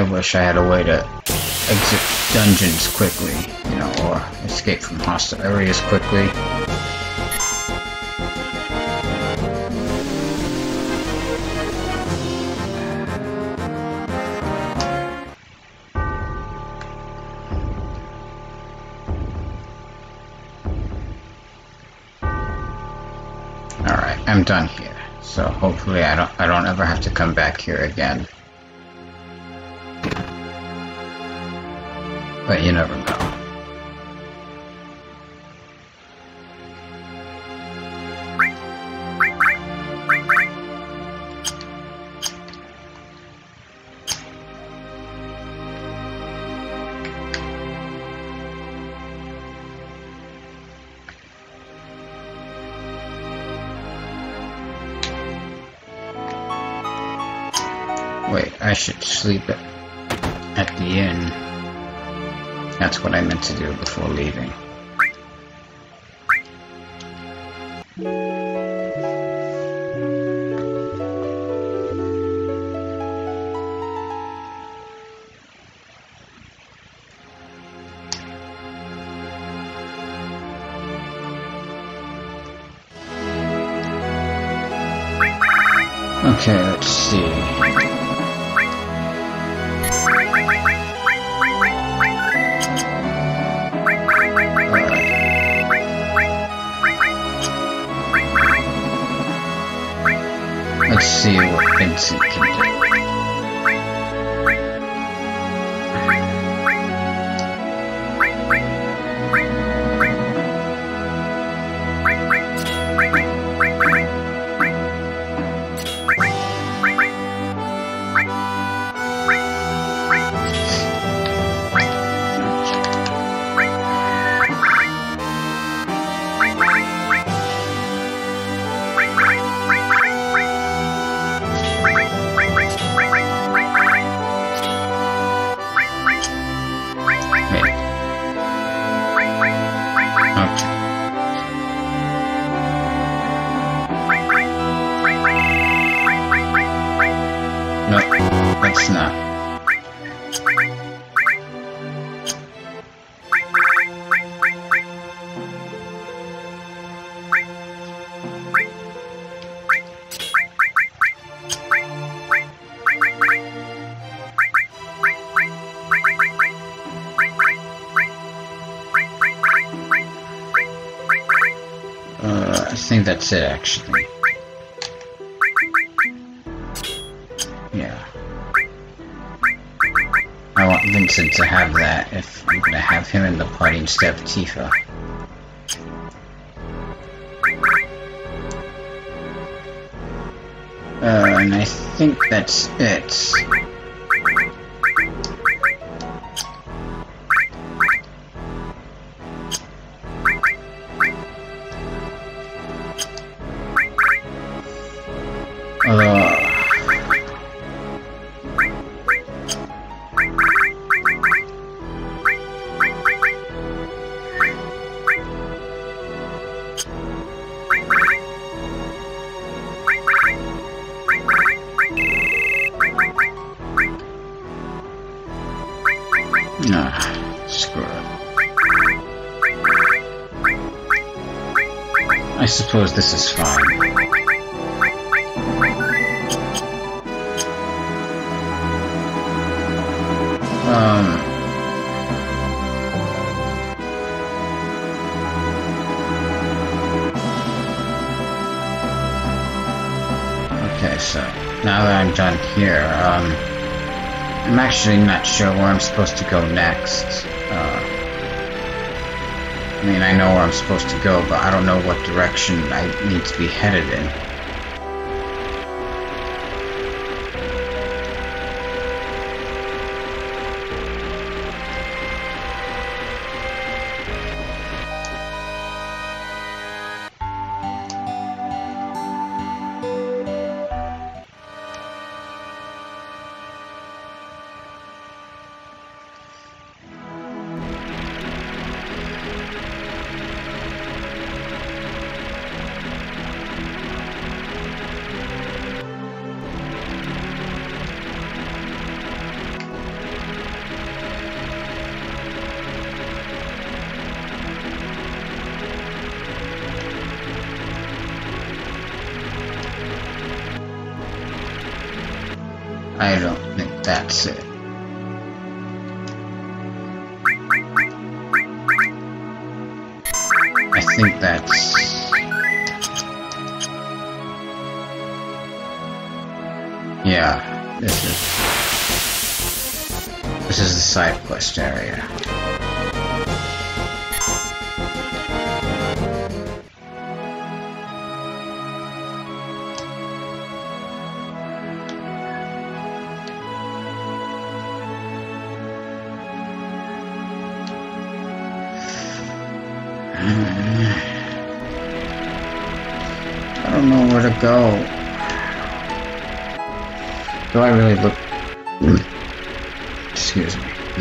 Wish I had a way to exit dungeons quickly, you know, or escape from hostile areas quickly. Alright, I'm done here. So hopefully I don't I don't ever have to come back here again. But you never know. Wait, I should sleep at, the inn. That's what I meant to do before leaving. That's it actually. Yeah. I want Vincent to have that if I'm gonna have him in the party instead of Tifa. Uh, and I think that's it. Supposed to go next. Uh, I mean, I know where I'm supposed to go, but I don't know what direction I need to be headed in. Think that's... Yeah, this is... This is the side quest area.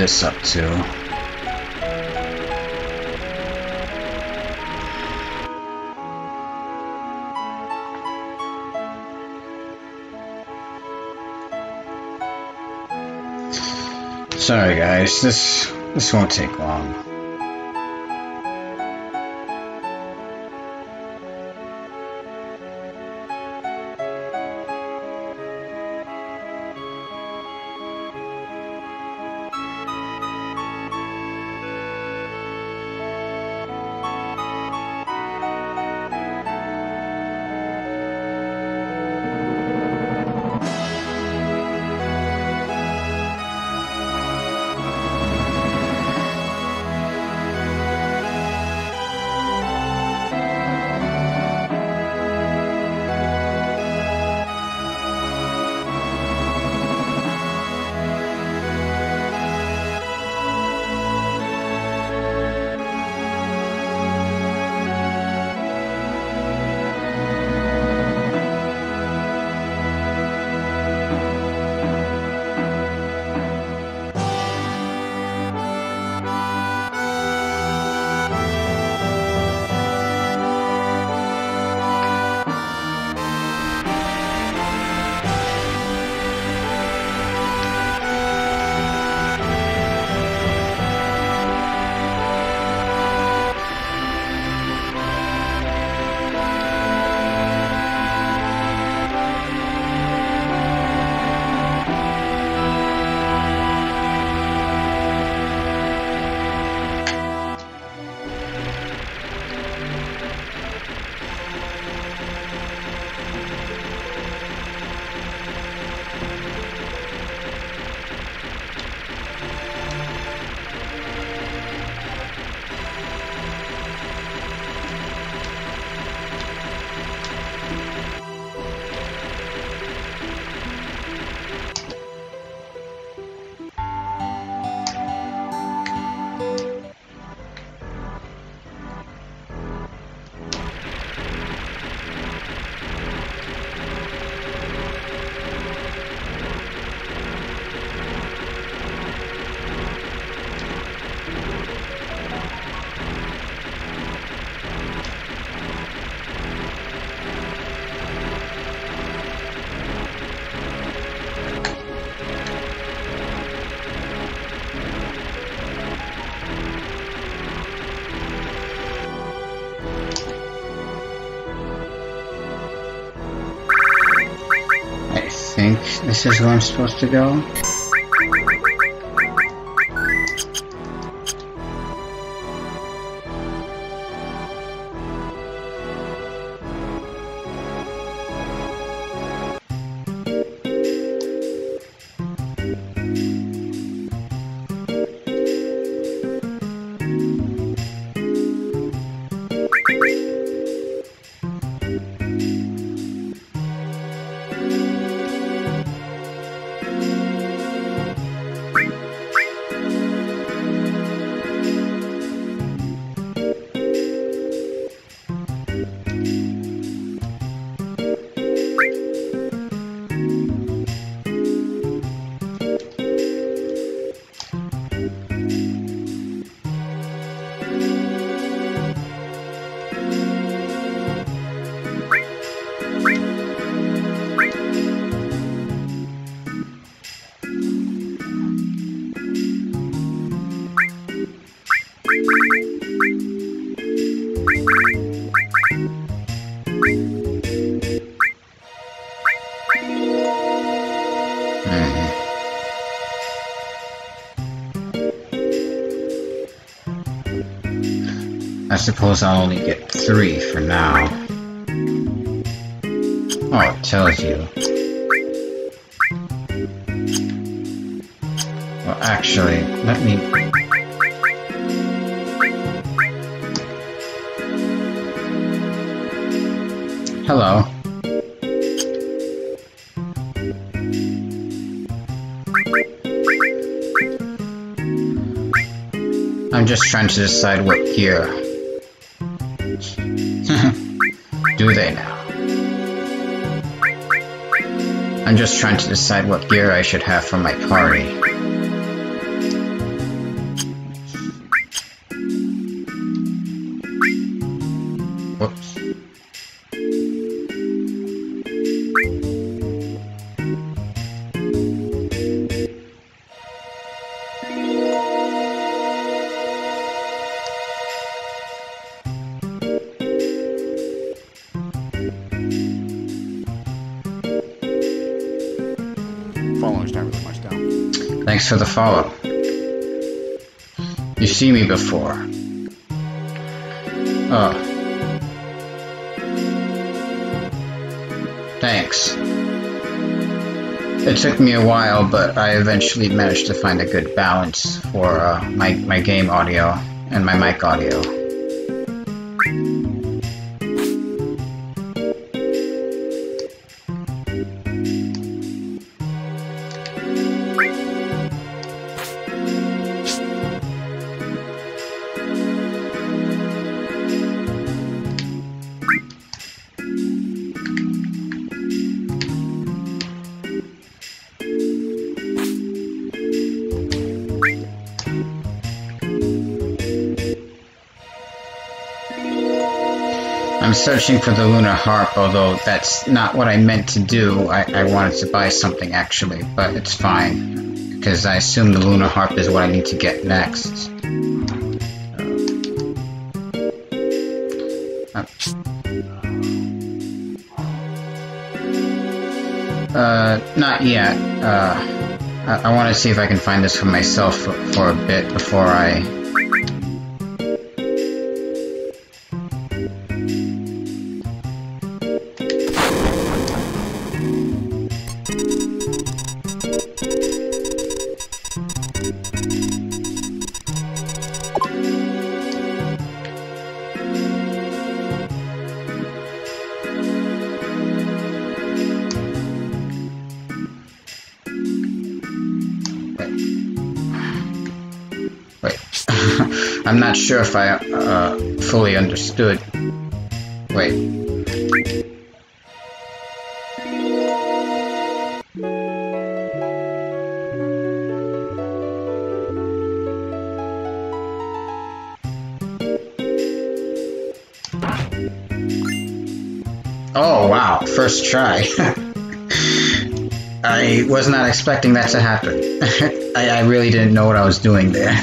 This up too? Sorry guys, this this won't take long. Is where I'm supposed to go. Suppose I'll only get three for now. Oh, it tells you. Well, actually, let me... Hello. I'm just trying to decide what gear. I'm just trying to decide what gear I should have for my party. For the follow. You see me before. Oh. Thanks. It took me a while, but I eventually managed to find a good balance for uh, my, my game audio and my mic audio. Searching for the Lunar Harp, although that's not what I meant to do. I, I wanted to buy something actually, but it's fine. Because I assume the Lunar Harp is what I need to get next. Uh, not yet. Uh, I, I want to see if I can find this for myself for, for a bit before I not sure if I uh, fully understood. Wait. Oh wow, first try. I was not expecting that to happen. I, I really didn't know what I was doing there.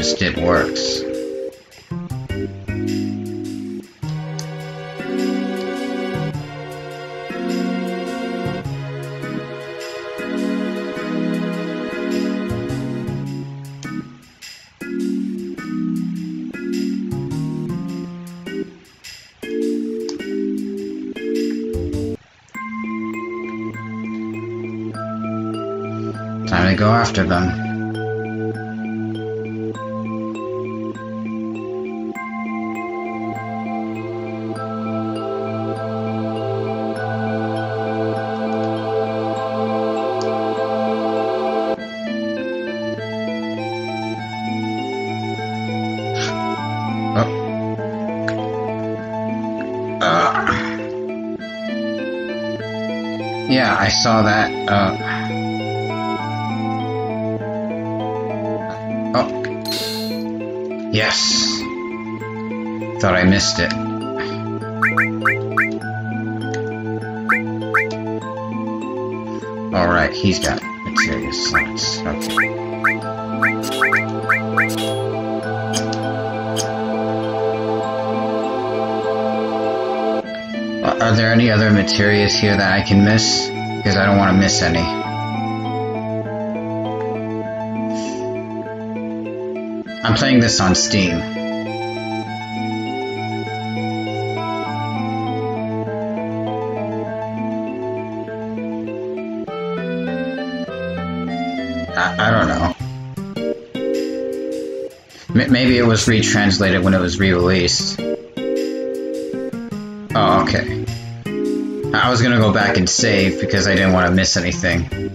Just did works. Time to go after them. I saw that. Uh, oh. Yes. Thought I missed it. Alright, he's got materia slots. Okay. Are there any other materials here that I can miss? Because I don't want to miss any. I'm playing this on Steam. I, I don't know. M maybe it was retranslated when it was re-released. Oh, okay. I was gonna go back and save because I didn't want to miss anything.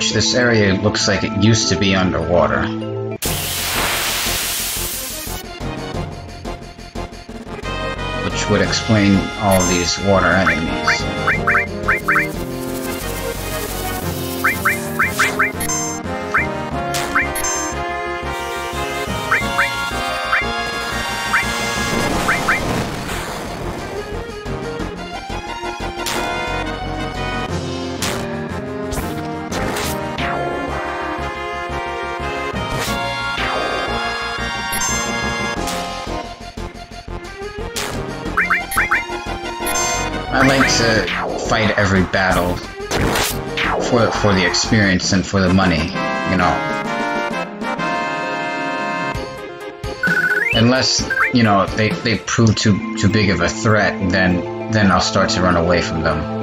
Which, this area looks like it used to be underwater. Which would explain all these water enemies. I like to fight every battle for for the experience and for the money, you know. Unless you know, they, they prove too too big of a threat, then then I'll start to run away from them.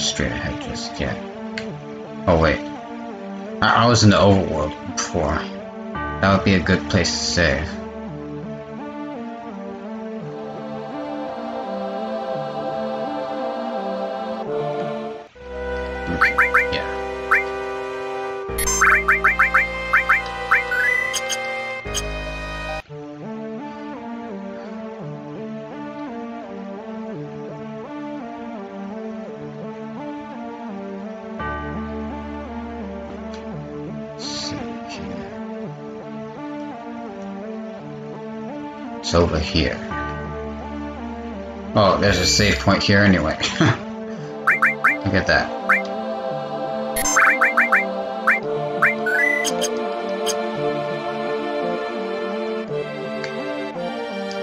Straight ahead just yet. Oh wait. I, I was in the overworld before. That would be a good place to save. Over here. Oh, there's a save point here anyway. Look at that.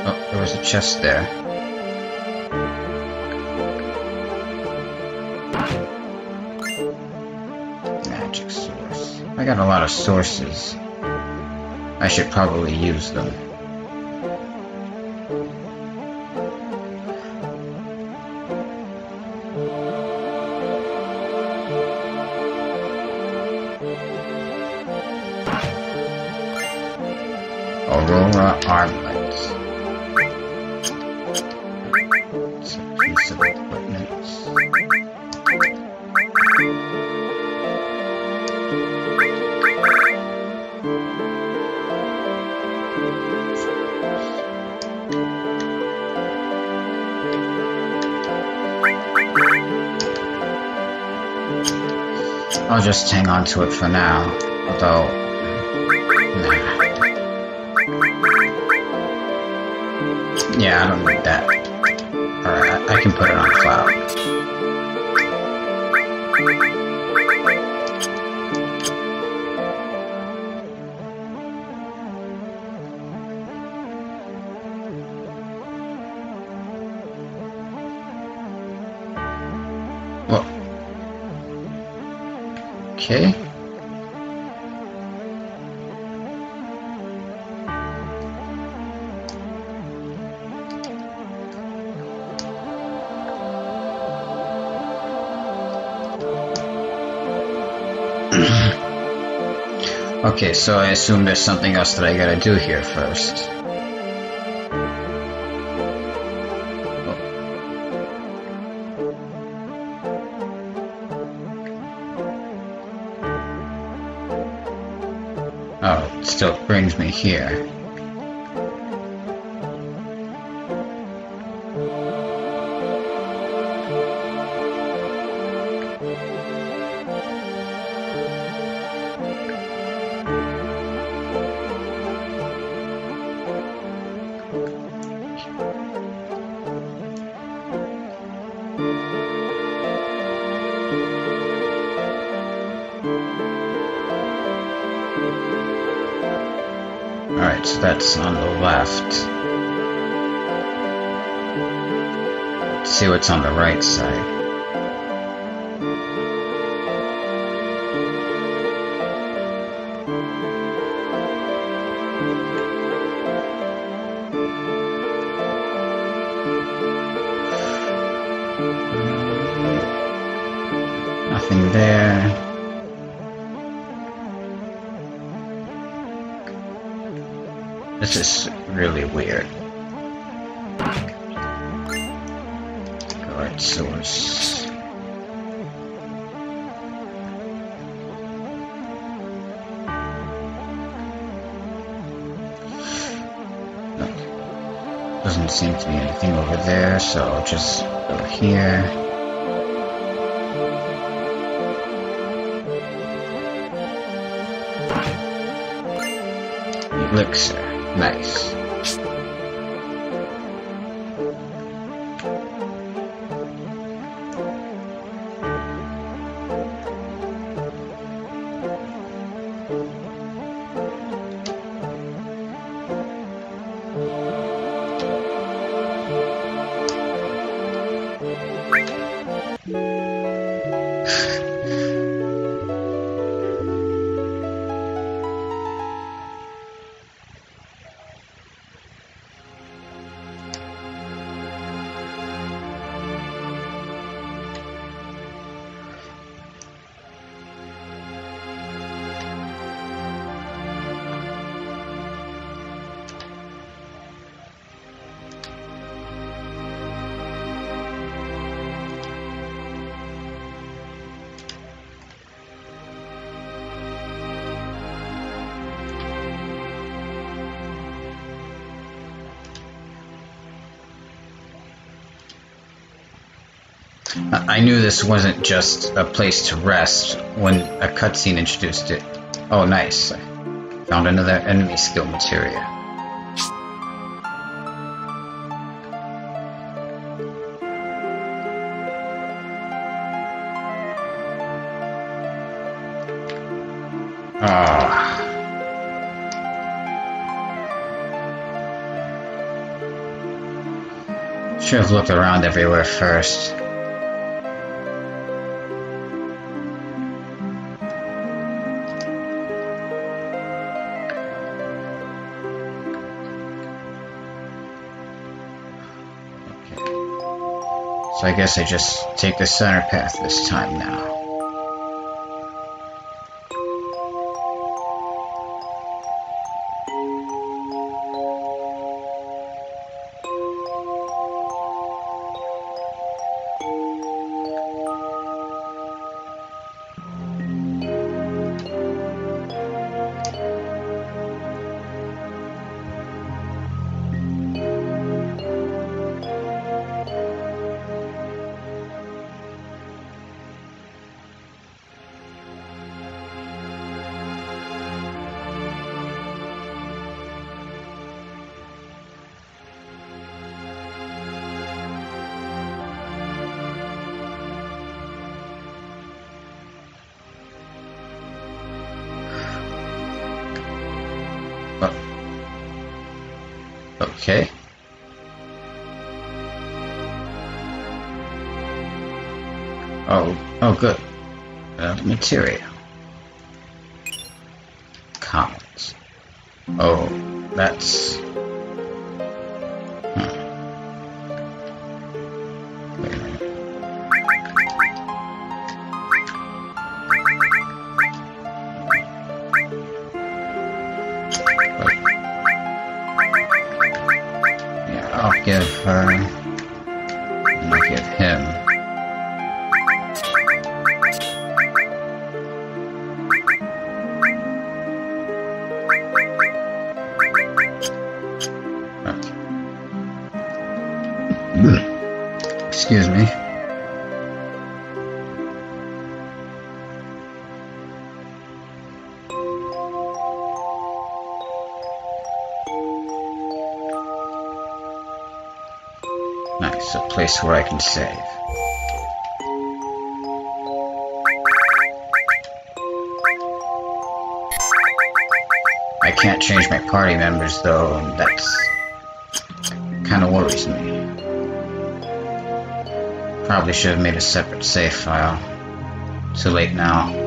Oh, there was a chest there. Magic source. I got a lot of sources. I should probably use them. To it for now, although, nah. Yeah, I don't need that. Alright, I, I can put it on Cloud. Okay, so I assume there's something else that I gotta do here first. Oh, it still brings me here. Alright, so that's on the left. Let's see what's on the right side. Here. Elixir. Uh, nice. I knew this wasn't just a place to rest when a cutscene introduced it. Oh, nice. I found another enemy skill materia. Ah. Should have looked around everywhere first. So I guess I just take the center path this time now. Material. Can save. I can't change my party members though, and that's kind of worries me. Probably should have made a separate save file. Too late now.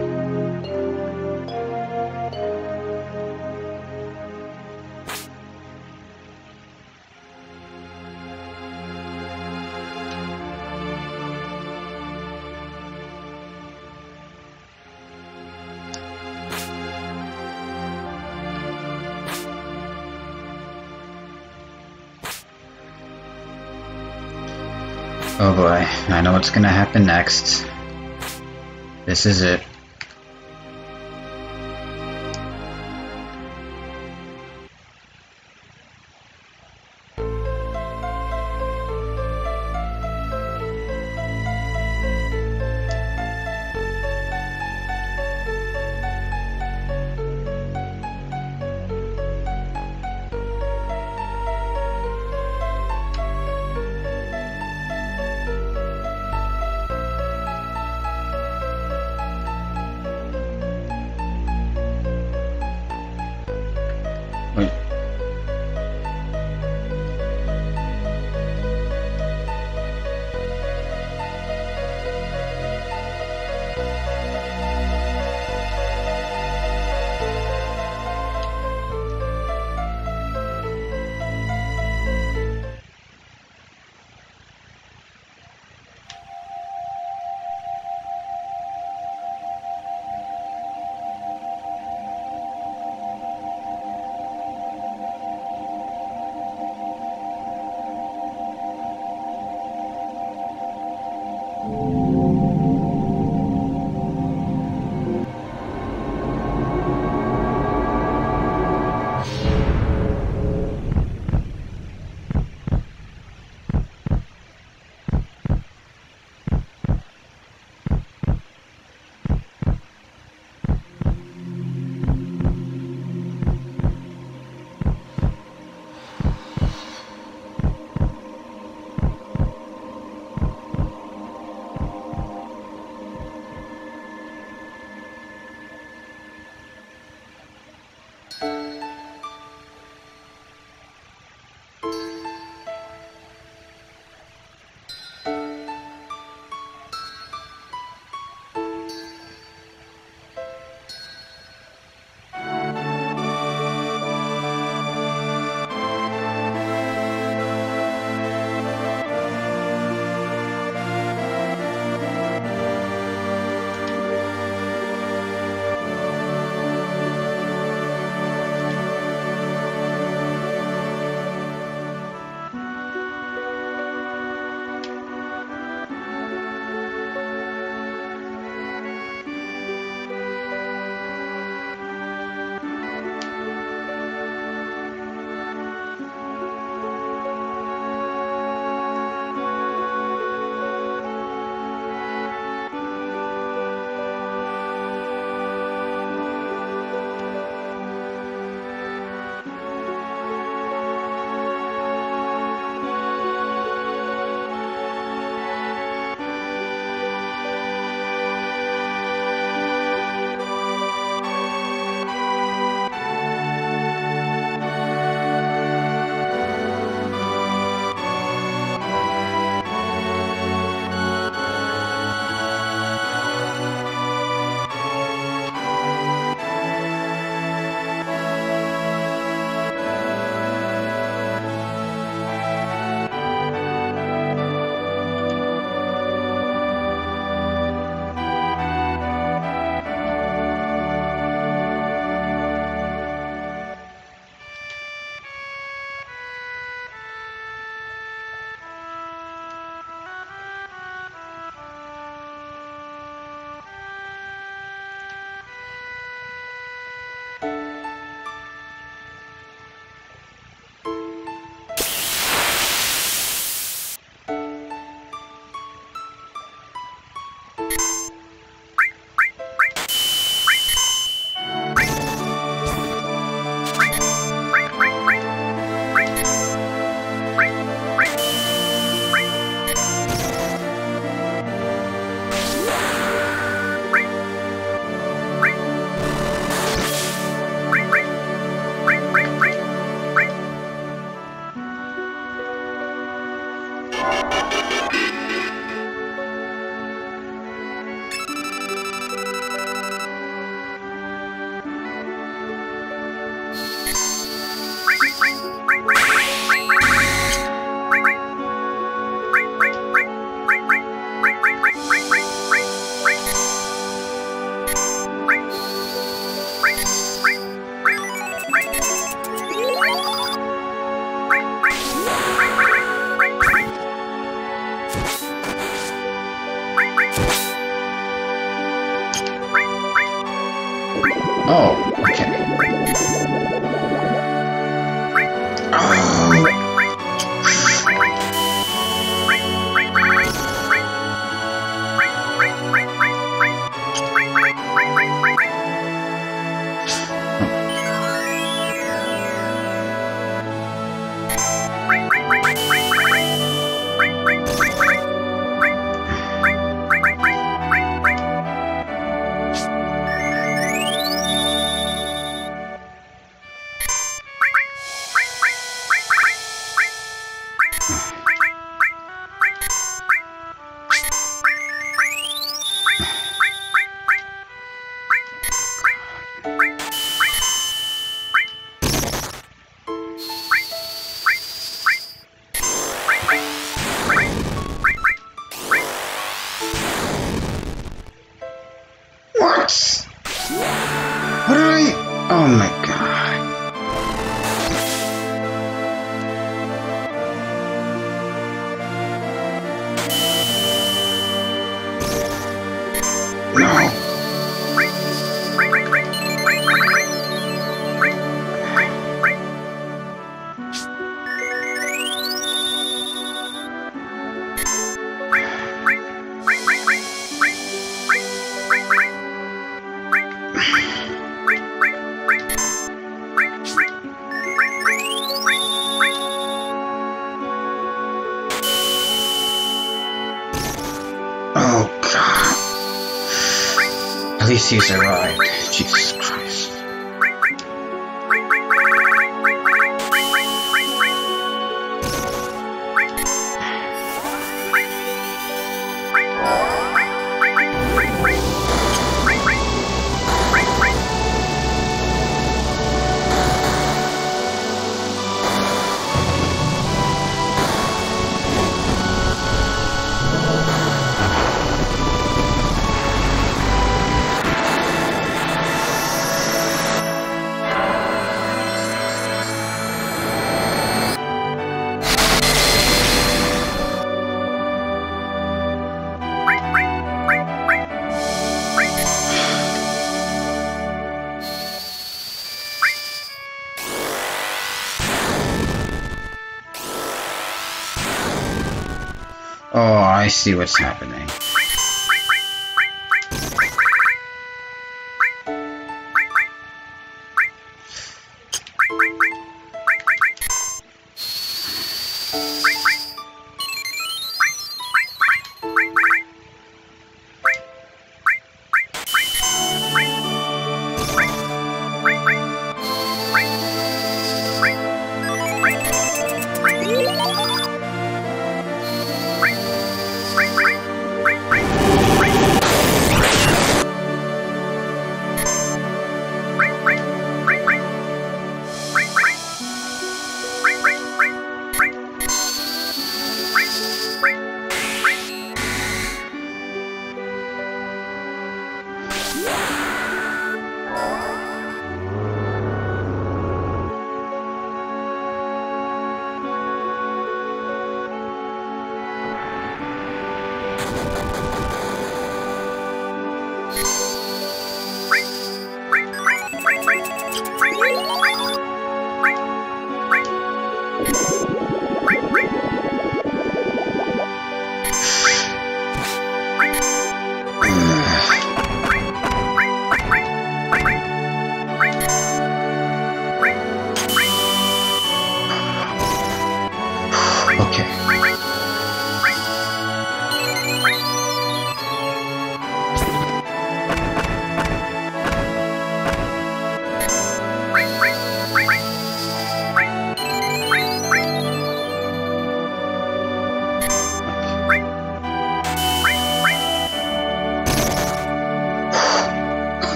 I know what's gonna happen next. This is it. At arrived. he see what's happening.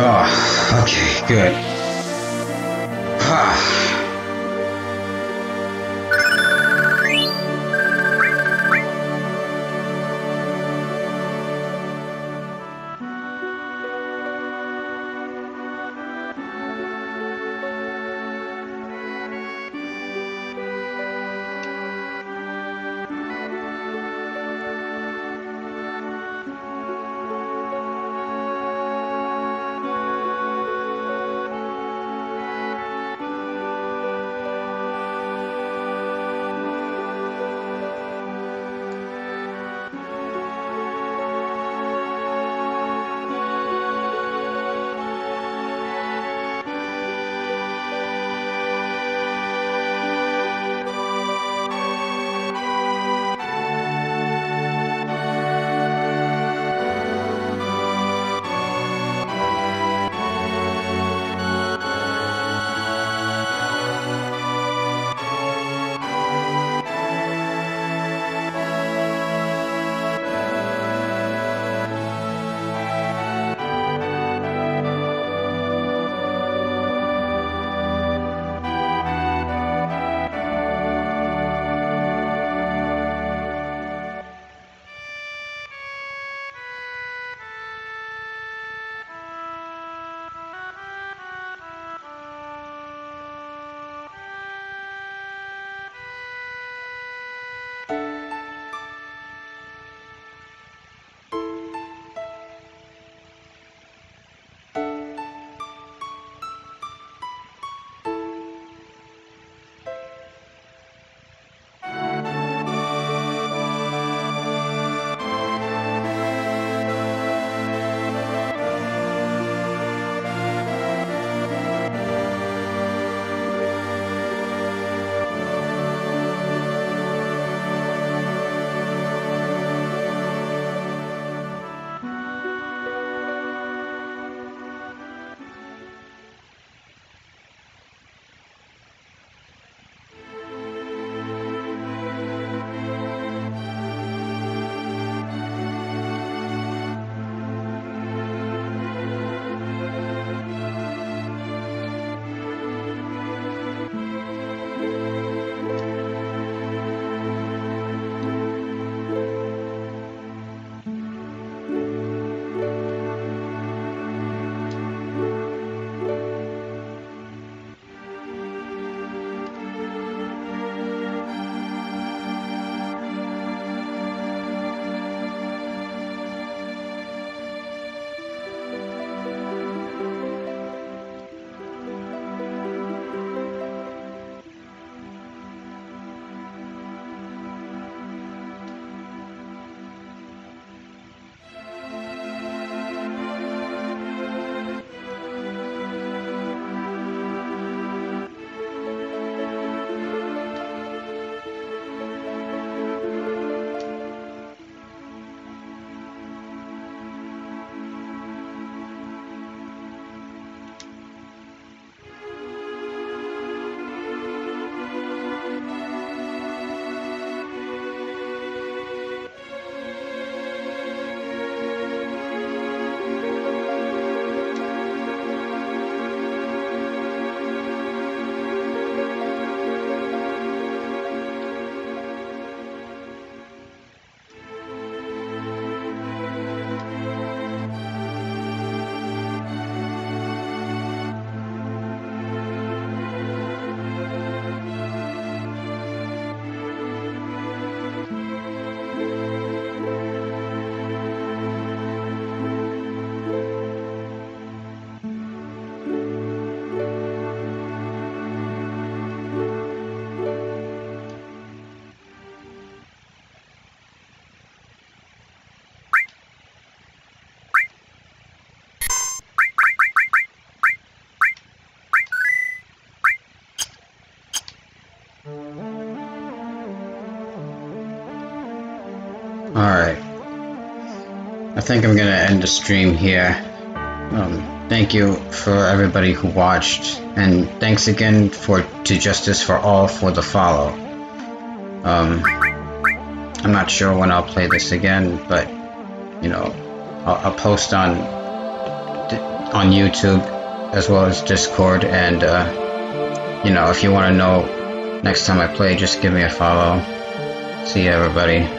Oh, okay, good. Think I'm gonna end the stream here. Um, thank you for everybody who watched, and thanks again for to Justice for All for the follow. Um, I'm not sure when I'll play this again, but you know, I'll, I'll post on on YouTube as well as Discord, and uh, you know, if you want to know next time I play, just give me a follow. See you, everybody.